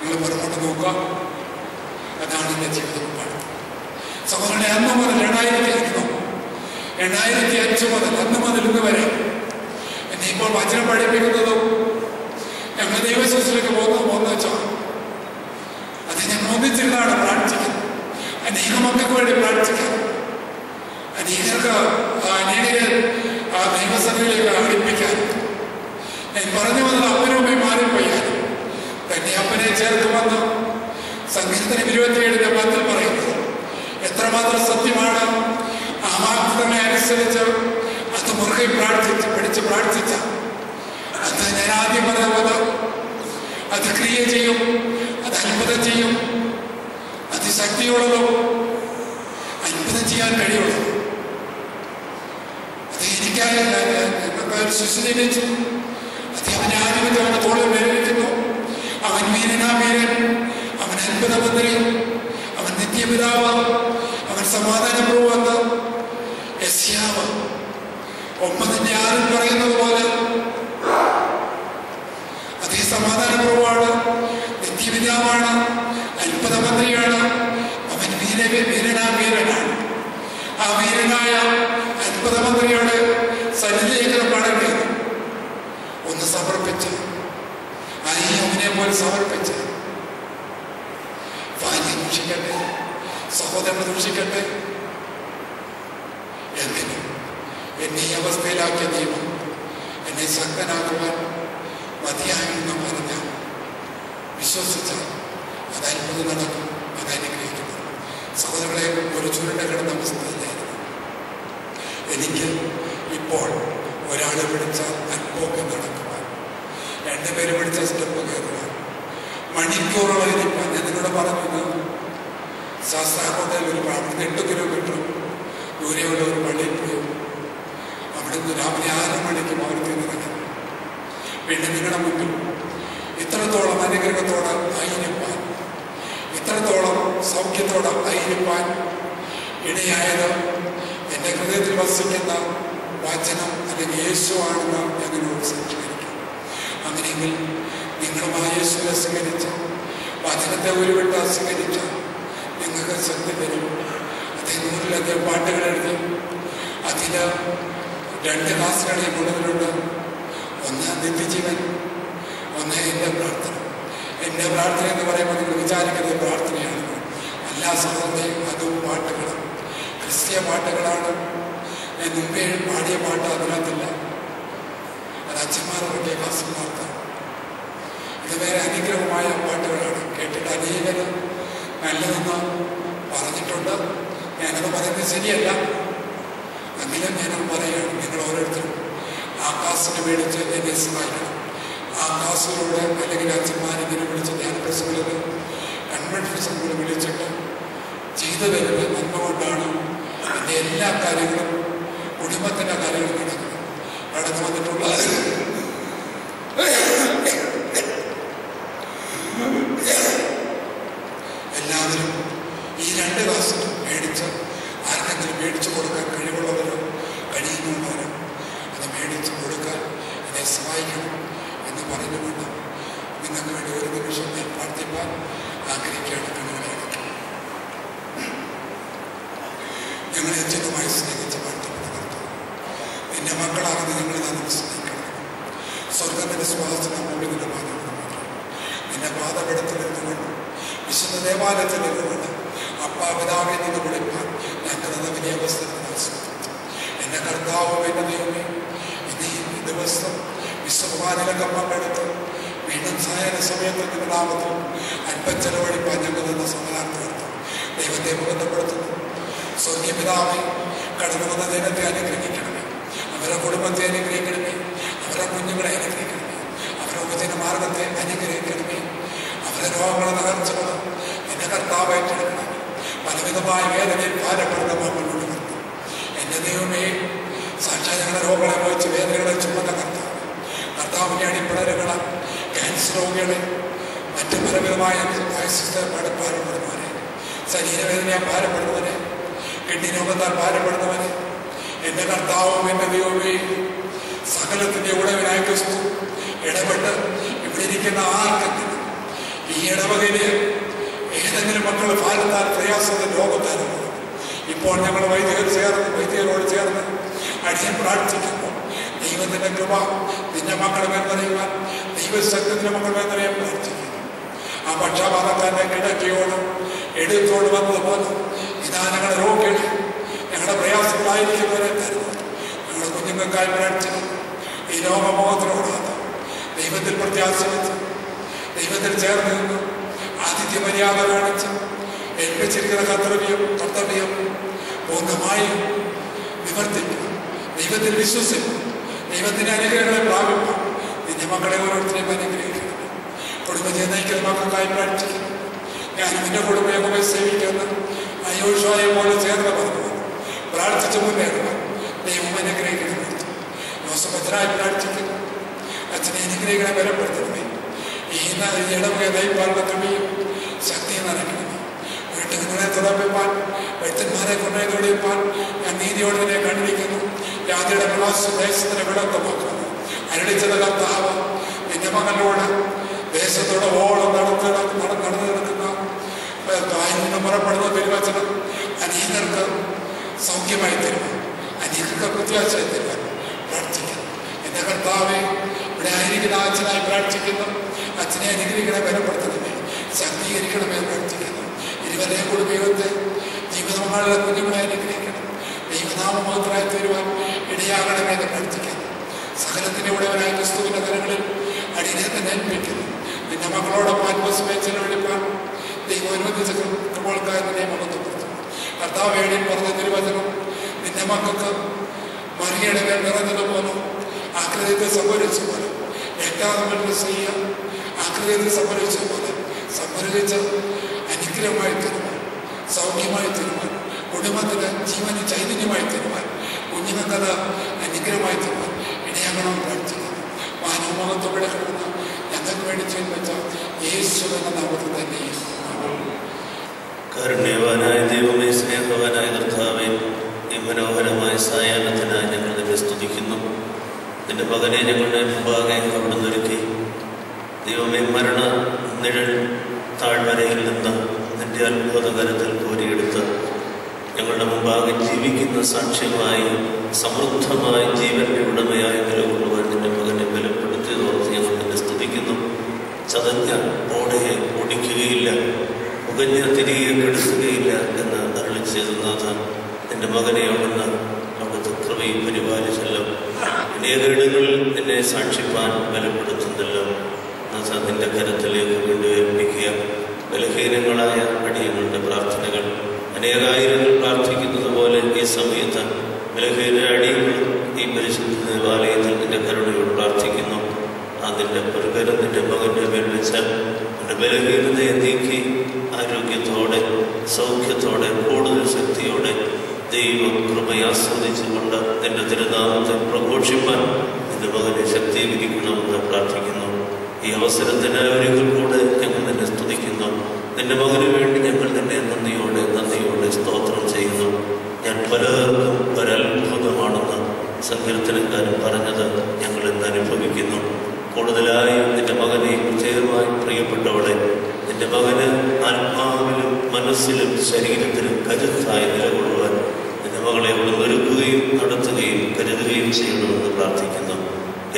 നിങ്ങൾ പുറത്തോട്ട് നോക്കുക. അതാണ് എന്റെ ജീവിതം സഹോദരനെ അന്ന് മുതൽ രണ്ടായിരത്തി അഞ്ച് രണ്ടായിരത്തി അഞ്ച് മുതൽ അന്ന് മുതൽ ഇന്ന് വരെ എന്നെ ഇപ്പോൾ വചനം പഠിപ്പിക്കുന്നതും ഞങ്ങൾ ദൈവശുശ്രൂഷയ്ക്ക് പോകുന്ന പോകുന്ന വെച്ചാൽ അത് ഞങ്ങൾ ഒന്നിച്ചിരുന്നാണ് പ്രാർത്ഥിക്കുന്നത് അനേക മക്കൾക്ക് വേണ്ടി പ്രാർത്ഥിക്കാം ആ ദൈവസഭയിലേക്ക് അടുപ്പിക്കാൻ ഞാൻ പറഞ്ഞു വന്നത് അപ്പനും അമ്മയും മാറിപ്പോയാൽ തന്നെ അപ്പനെ വന്ന്. സങ്കീർത്തനം ഇരുപത്തിയേഴിന്റെ പത്തിൽ പറയുന്നത് എത്രമാത്രം സത്യമാണ്? ആ വാഗ്ദത്തങ്ങളെ അനുസരിച്ച് അത് മുറുകെ പ്രാർത്ഥിച്ച് പിടിച്ച് പ്രാർത്ഥിച്ച. അത് ഞാൻ ആദ്യം പറഞ്ഞത് അത് ക്രിയ ചെയ്യും അത് അത്ഭുതം ചെയ്യും. അതിശക്തിയുള്ളതും അത്ഭുതം ചെയ്യാൻ കഴിയുള്ളതും. അത് എനിക്കായി ഞങ്ങൾക്ക് ഒരു ശിശു ജനിച്ചു അത് അവനെ ആധിപത്യം അവന്റെ തോളിൽ മേൽപ്പിക്കുന്നു അവൻ വീരനാ വീരൻ അവൻ അത്ഭുതമന്ത്രി അവൻ നിത്യപിതാവ് അവൻ സമാധാനപൂർവം യസ്യാവ് ഒമ്പതിന്റെ ആറിൽ പറയുന്നത് പോലെ അതേ സമാധാനപ്രഭുവാണ് നിത്യപിതാവാണ് അത്ഭുതമന്ത്രിയാണ് അവൻ വീര വീരനാ വീരനാണ് ആ വീരനായ അത്ഭുതമന്ത്രിയുടെ സന്നിധിയിലേക്ക് മടങ്ങി ഒന്ന് സമർപ്പിച്ച് അരി അവനെ പോലെ സമർപ്പിച്ച്. ഭാര്യ ദൂഷിക്കട്ടെ സഹോദരനെ ദൂഷിക്കട്ടെ. എന്തിനു? എന്നെ ഈ അവസ്ഥയിലാക്കിയ ദൈവം എന്നെ ശക്തനാക്കുവാൻ മതിയായെന്ന് പറഞ്ഞ വിശ്വസിച്ച അത് അത്ഭുതം നടക്കും അത് സഹോദരങ്ങളെ ഒരു ചുരുണ്ട കിടന്ന അവസ്ഥയിലായിരുന്നു. എനിക്ക് ഇപ്പോൾ ഒരാളെ പിടിച്ച അൽപ്പമൊക്കെ നടക്കുവാൻ. രണ്ടുപേരെ വിളിച്ച സ്റ്റെപ്പ് കയറുവാൻ ഞാൻ നിന്നോട് പറഞ്ഞത്. ശാസ്താകോട്ടയിൽ ഒരു പ്രാർത്ഥന എട്ട് കിലോമീറ്റർ ദൂരെയുള്ള ഒരു പള്ളിയിൽ പോയി. അവിടെ നിന്ന് രാവിലെ ആറ് മണിക്ക് അവർ തിരിഞ്ഞിറങ്ങി പിന്നെ നിങ്ങളുടെ മുമ്പിൽ ഇത്രത്തോളം അനുഗ്രഹത്തോടെ ആയിരിക്കാൻ ഇത്രത്തോളം സൗഖ്യത്തോടെ ആയിരിക്കാൻ ഇടയായത് എന്റെ ഹൃദയത്തിൽ വസിക്കുന്ന വചനം അല്ലെങ്കിൽ യേശുവാണെന്ന് ഞാൻ നിങ്ങളോട് സംസാരിക്കും അങ്ങനെയെങ്കിൽ നിങ്ങളുമായി യേശുവിനെ സ്വീകരിച്ച് വചനത്തെ ഒരു ഉരുവിട്ട് സ്വീകരിച്ച നിങ്ങൾക്ക് ശക്തി തരും. അദ്ദേഹം നൂറിലധികം പാട്ടുകൾ എഴുതി. അതിൽ രണ്ട് ക്ലാസ്സുകളിൽ കൂടുതലുണ്ട്. ഒന്ന് നിത്യജീവൻ ഒന്ന് എന്റെ പ്രാർത്ഥന. എന്റെ പ്രാർത്ഥന എന്ന് പറയുമ്പോൾ നിങ്ങൾ വിചാരിക്കുന്നത് പ്രാർത്ഥനയാണ്. എല്ലാ സഹോദരയും അതും പാട്ടുകളും. ക്രിസ്തീയ പാട്ടുകളാണ് ഞാൻ മുമ്പേ പാടിയ പാട്ട് അതിനകത്തില്ല. അത് അച്ഛന്മാരുടെ ക്ലാസ്സുമാർക്കാണ് ഇത് വേറെ അനുഗ്രഹമായ പാട്ടുകളാണ് കേട്ടിട്ട് അനേകർ നല്ലതെന്ന് പറഞ്ഞിട്ടുണ്ട്. ഞാനത് പറയുന്നത് ശരിയല്ല. എങ്കിലും ഞാനത് പറയുകയാണ്. നിങ്ങൾ ഓരോരുത്തരും ആ കാസിന് മേടിച്ച് എന്നെ സഹായിക്കണം. ആകാശിലൂടെ അല്ലെങ്കിൽ അച്ഛന്മാരിങ്ങനെ വിളിച്ച് ഞാൻ പ്രസംഗത്തിൽ പ്രസംഗങ്ങൾ വിളിച്ചിട്ട് ചെയ്തു തരുന്ന നന്മ കൊണ്ടാണ്. എല്ലാ കാര്യങ്ങളും കുടുംബത്തിന്റെ കലയിൽ നടന്നു വന്നിട്ടുള്ള എല്ലാവരും ഈ രണ്ട് ക്ലാസ് മേടിച്ച് ആർക്കെങ്കിലും മേടിച്ചു കൊടുക്കാൻ കഴിവുള്ളവരോ കഴിയുന്നുള്ളവരോ അത് മേടിച്ചു കൊടുക്കാൻ എന്നെ സഹായിക്കണം എന്ന് പറഞ്ഞുകൊണ്ട് നിങ്ങൾക്ക് വേണ്ടി ഒരു നിമിഷം ഞാൻ പ്രാർത്ഥിപ്പാൻ ആഗ്രഹിക്കുകയാണ് കണ്ണുകളെ ഞങ്ങളെ അച്ഛനുമായി സ്നേഹിച്ചു നിന്റെ മക്കളാണെന്ന് ഞങ്ങൾ നമുക്ക് സ്നേഹിക്കണം സ്വർഗത്തിന്റെ സ്വാസനം നിന്റെ പാതപടത്തിൽ വിശുദ്ധ ദേവാലയത്തിലിരുന്നുകൊണ്ട് അപ്പാ പിതാവിൽ നിന്ന് വിളിപ്പാൻ ഞാൻ വലിയ അവസരത്തിൽ കർത്താവും ഈ ദിവസം വിശ്വകുമാരിലൊക്കെ പങ്കെടുത്ത് വീണ്ടും സായന സമയത്ത് നിന്റെ നാമത്തിൽ അല്പം ചെലവഴിപ്പാൻ ഞങ്ങൾ നിന്ന് സമാധാനം ദൈവത്തെ ബന്ധപ്പെടുത്തുന്നു സ്വർഗീയ പിതാവെ കടന്നു വന്ന ജനത്തെ അനുഗ്രഹിക്കണമേ. അവരുടെ കുടുംബത്തെ അനുഗ്രഹിക്കണമേ. അവരുടെ കുഞ്ഞുങ്ങളെ അനുഗ്രഹിക്കണമേ. അവരുടെ ഉപജന മാർഗത്തെ അനുഗ്രഹിക്കണമേ. അവരുടെ രോഗങ്ങളെ തകർച്ചകൾ എന്റെ കർത്താവായിട്ടെടുക്കണം പലവിധമായ വേദനയിൽ ഭാരപ്പെടുന്ന മുന്നോട്ട് നിർത്തും. എന്റെ ദൈവമേ സാക്ഷാ ഞങ്ങളുടെ രോഗങ്ങളെ വഹിച്ച് വേദനകളെ ചുമന്ന കർത്താവ്. കർത്താവിന്റെ അടിപ്പിടലുകളെ ക്യാൻസർ രോഗികളെ മറ്റു പലവിധമായ ഭാരപ്പെടുന്നവരെ ശരീരവേദനയാൽ ഭാരപ്പെടുന്നവരെ കിഡ്നി രോഗത്താൽ ഭാരപ്പെടുന്നവരെ എന്റെ കർത്താവും എന്റെ ദൈവമേ സകലത്തിന്റെ ഉടവനായ ക്രിസ്തു ഇടപെട്ട് ഇവിടെ ഇരിക്കുന്ന ആർക്കെങ്കിലും ഈ ഇടവകയിൽ ഏതെങ്കിലും മക്കൾ ഭാരത്താൽ പ്രയാസത്തിൽ രോഗത്താലും ഇപ്പോൾ ഞങ്ങൾ വൈദികർ ചേർന്ന് വൈദികരോട് ചേർന്ന് അടിയൻ പ്രാർത്ഥിക്കുമ്പോൾ ദൈവത്തിന്റെ കൃപ നിന്റെ മക്കളെ മേൽന്നറിയുവാൻ ദൈവശക്തിന്റെ മക്കളെ മേൽന്നറിയാൻ പ്രാർത്ഥിക്കുന്നു. ആ പക്ഷാപാതക്കാരനെ കിടക്കയോടും എടുത്തോട് വന്നതുപോലെ ഇതാ ഞങ്ങളുടെ രോഗികൾ. ഞങ്ങളുടെ പ്രയാസങ്ങളായിരിക്കുന്നവരെ തരുന്നു ഞങ്ങൾ കുഞ്ഞുങ്ങൾക്കായി പ്രാർത്ഥിക്കുന്നു ഈ രോഗമോഹത്തിനോടാത്ത ദൈവത്തിൽ പ്രത്യാശ വെച്ച് ദൈവത്തിൽ ചേർന്ന് നിന്ന് ആതിഥ്യ മര്യാദ കാണിച്ച് ഏൽപ്പിച്ചിരിക്കുന്ന കർത്തവ്യം കർത്തവ്യം പൂർണമായി നിവർത്തിക്കുക ദൈവത്തിൽ വിശ്വസിക്കും ദൈവത്തിന്റെ അനുഗ്രഹങ്ങളെ പ്രാപിക്കും നിന്റെ മക്കളെ ഓരോരുത്തരെയും അനുഗ്രഹിക്കണം കുടുംബത്തെ നയിക്കുന്ന മക്കൾക്കായി പ്രാർത്ഥിക്കുന്നു ഞാൻ നിന്റെ കുടുംബയോഗമായി സേവിക്കുന്ന അയോഷായെ പോലെ ചേർന്ന് പറഞ്ഞു പ്രാർത്ഥിച്ച് മുന്നേറുക ദൈവം അനുഗ്രഹിക്കണം യോസഭദ്രായി പ്രാർത്ഥിക്കുന്നു. അച്ഛനെ അനുഗ്രഹിക്കണേ ബലപ്പെടുത്തണമേ. ഈ ഇടവക നയിപ്പാനുള്ള കൃപയും ശക്തിയും നടക്കണമേ വീട്ടിൽ നിങ്ങളെ തുറപ്പിപ്പാൻ വൈദ്യന്മാരെ കൊണ്ടുപോയി തൊടിപ്പാൻ ഞാൻ നീതിയോടെ തന്നെ കണ്ടിരിക്കുന്നു. ജാതിയുടെ വിളാസ് ദേശത്തിന് വിളക്കമാക്കുന്നു അരളിച്ചത് കർത്താവ് നിന്റെ മകനോട് ദേശത്തോടെ ഓളം നടത്തി നടന്നു നടക്കുന്ന പുറപ്പെടുന്ന തിരുവചനം. അനീകർക്ക് സൗഖ്യമായി തരുക അനീകർക്ക് പ്രത്യാശയായി തരുക പ്രാർത്ഥിക്കുന്നു. എന്റെ കർത്താവെ ഇവിടെ ആയിരിക്കുന്ന അച്ഛനായി പ്രാർത്ഥിക്കുന്നു. അച്ഛനെ അനുഗ്രഹിക്കണേ ബലപ്പെടുത്തണമേ. ശക്തീകരിക്കണമേ പ്രാർത്ഥിക്കുന്നു. ഇരുവരെയും കൂടി ദൈവത്തെ ജീവിതങ്ങളുടെ കുഞ്ഞുങ്ങളെ അനുഗ്രഹിക്കണം. ദൈവനാമമാത്രമായി തരുവാൻ ഇടയാകണമേ എന്ന് പ്രാർത്ഥിക്കുന്നു. സകലത്തിന്റെ ഉടവനായ ക്രിസ്തുവിന്റെ തലങ്ങളിൽ അടിയനെ തന്നെ ഏൽപ്പിക്കുന്നു. നിന്റെ മക്കളോടൊപ്പം ആത്മസ്മയ ചെലവഴിപ്പാൻ ദൈവം അനുവദിച്ച കൃപോൾക്കാരനെ മഹത്വപ്പെടുത്തുന്നു. കർത്താവ് വേണ്ടി പറഞ്ഞ തിരുവചനം. നിന്റെ മക്കൾക്ക് മറിയുടെ മേൽ പോലും ആകൃതിയെ സംഭരിച്ചു പോലും. ഏകാതമന്റെ ചെയ്യ ആകൃതിയെ സംഭരിച്ചു പോലെ. സംഭരിച്ച് അനുഗ്രഹമായി തരുവാൻ സൗഖ്യമായി തരുവാൻ കുടുംബത്തിന് ജീവന് ചൈതന്യമായി തരുവാൻ കുഞ്ഞുങ്ങൾക്കത് അനുഗ്രഹമായി തരുവാൻ ഇടയാകണമെന്ന് പ്രാർത്ഥിക്കുന്നു. മാനവമുഖത്തോടെ കിടക്കണമെന്ന് ഞങ്ങൾക്ക് വേണ്ടി ചെയ്യുന്ന യേശു എന്ന നാമത്തിൽ തന്നെ. കാരുണ്യവാനായ ദൈവമേ സ്നേഹവാനായ കർത്താവേ ഈ മനോഹരമായ സായാഹ്നത്തിനായി ഞങ്ങൾ നിന്നെ സ്തുതിക്കുന്നു. നിന്റെ മകനെ ഞങ്ങളുടെ മുമ്പാകെ അവിടെ ഒരുക്കി. ദൈവമേ മരണ നിഴൽ താഴ്വരയിൽ നിന്ന് നിന്റെ അത്ഭുതകരത്തിൽ കോരിയെടുത്ത് ഞങ്ങളുടെ മുമ്പാകെ ജീവിക്കുന്ന സാക്ഷ്യമായി സമൃദ്ധമായ ജീവന്റെ ഉടമയായി നിലകൊള്ളുവാൻ നിന്റെ മകനെ ബലപ്പെടുത്തിയതോർത്ത് ഞങ്ങൾ നിന്നെ സ്തുതിക്കുന്നു. ചതഞ്ഞ ഓടയെ ഓടിക്കുകയില്ല. പുകഞ്ഞ തിരികെ നിന്റെ മകനെ അവിടുന്ന് അവിടുത്തെ കൃപയും പരിപാലിച്ചല്ലോ. അനേകയിടങ്ങളിൽ നിന്നെ സാക്ഷിപ്പാൻ ബലപ്പെടുത്തുന്നല്ലോ. അതിന്റെ കരത്തിലേക്ക് കൊണ്ടുവരിപ്പിക്കുക. ബലഹീനങ്ങളായ അടിയങ്ങളുടെ പ്രാർത്ഥനകൾ. അനേകായിരങ്ങൾ പ്രാർത്ഥിക്കുന്നത് പോലെ ഈ സമയത്ത് ബലഹീന അടിയങ്ങളും ഈ പരിശുദ്ധ ദേവാലയത്തിൽ നിന്റെ കരുണയോട് പ്രാർത്ഥിക്കുന്നു. അതിന്റെ പ്രകരം നിന്റെ മകന്റെ മേൽ അവന്റെ ബലഹീനതയെ നീക്കി ആരോഗ്യത്തോടെ സൗഖ്യത്തോടെ കൂടുതൽ ശക്തിയോടെ ദൈവകൃപയാസ്വദിച്ചുകൊണ്ട് നിന്റെ തിരുനാമത്തെ പ്രഘോഷിപ്പാൻ എന്റെ മകനെ ശക്തി വിധിക്കണമെന്ന് പ്രാർത്ഥിക്കുന്നു. ഈ അവസരത്തിന് ഒരിക്കൽ കൂടെ ഞങ്ങൾ നിന്നെ സ്തുതിക്കുന്നു. നിന്റെ മകന് വേണ്ടി ഞങ്ങൾ നിന്നെ നന്ദിയോടെ നന്ദിയോടെ സ്തോത്രം ചെയ്യുന്നു. ഞാൻ പലർക്കും ഒരത്ഭുതമാണെന്ന് സങ്കീർത്തനക്കാരൻ പറഞ്ഞത് ഞങ്ങൾ ഇന്ന് അനുഭവിക്കുന്നു. കൂടുതലായും നിന്റെ മകനെ പ്രത്യേകമായി പ്രിയപ്പെട്ടവളെ നിന്റെ മകന് ആത്മാവിലും മനസ്സിലും ശരീരത്തിലും കരുത്തായ നിലകൊള്ളും നിന്റെ മകളെ അവിടെ ഒരുക്കുകയും നടത്തുകയും കരുതുകയും ചെയ്യണമെന്ന് പ്രാർത്ഥിക്കുന്നു.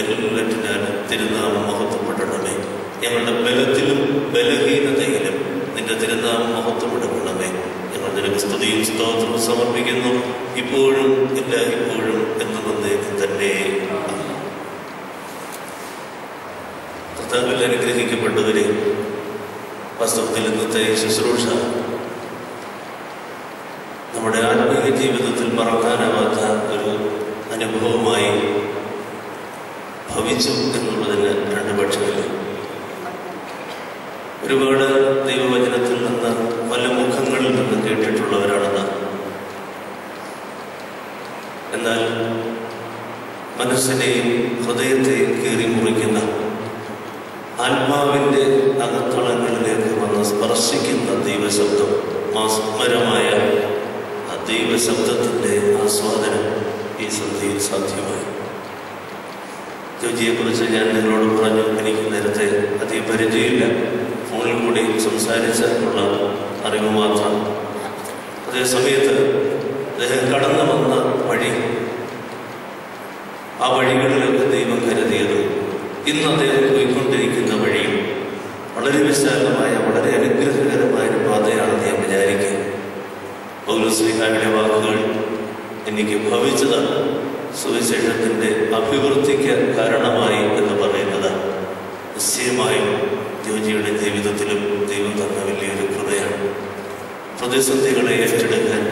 എല്ലാറ്റിനാലും തിരുനാമം മഹത്വപ്പെടണമേ. ഞങ്ങളുടെ ബലത്തിലും ബലഹീനതയിലും നിന്റെ തിരുനാമം മഹത്വമെടുക്കണമേ ഞങ്ങൾ നിനക്ക് സ്തുതിയും സ്തോത്രവും സമർപ്പിക്കുന്നു. ഇപ്പോഴും എല്ലാ ഇപ്പോഴും എന്ന് വന്നേക്കും തന്നെ. കർത്താവിൽ അനുഗ്രഹിക്കപ്പെട്ടവരെ വാസ്തവത്തിൽ ഇന്നത്തെ ശുശ്രൂഷ നമ്മുടെ ആത്മീയ ജീവിതത്തിൽ മറക്കാനാവാത്ത ഒരു അനുഭവമായി ഭവിച്ചു എന്നുള്ളതിന് രണ്ട് പക്ഷമില്ല ഒരുപാട് ദൈവവചനത്തിൽ നിന്ന് പല മുഖങ്ങളിൽ നിന്ന് കേട്ടിട്ടുള്ളവരാണെന്ന്. എന്നാൽ മനസ്സിനെയും ഹൃദയത്തെയും കീറി മുറിക്കുന്ന ആത്മാവിന്റെ അകത്തളങ്ങളിലേക്ക് വന്ന് സ്പർശിക്കുന്ന ദൈവശബ്ദം മാസ്മരമായ ദൈവശബ്ദത്തിന്റെ ആസ്വാദനം ഈ സന്ധ്യയിൽ സാധ്യമായി. ജോജിയെക്കുറിച്ച് ഞാൻ നിങ്ങളോട് പറഞ്ഞു എനിക്ക് നേരത്തെ അധികം പരിചയമില്ല. ഫോണിൽ കൂടി സംസാരിച്ചുള്ള അറിവ് മാത്രം. അതേസമയത്ത് അദ്ദേഹം കടന്നു വന്ന വഴി ആ വഴികളിലൊക്കെ ദൈവം കരുതിയത്. ഇന്ന് അദ്ദേഹം പോയിക്കൊണ്ടിരിക്കുന്ന വഴിയും വളരെ വിശാലമായ വളരെ അനുഗ്രഹകരമായ ഒരു പാതയാണെന്ന് ഞാൻ വിചാരിക്കുക പൗരസ്ലിഹായുടെ വാക്കുകൾ എനിക്ക് ഭവിച്ചതാണ്. സുവിശേഷത്തിന്റെ അഭിവൃദ്ധിക്ക് കാരണമായി എന്ന് പറയുന്നത് നിശ്ചയമായും ജോജിയുടെ ജീവിതത്തിലും ദൈവം തന്ന വലിയൊരു കൃപയാണ്. പ്രതിസന്ധികളെ ഏറ്റെടുക്കാൻ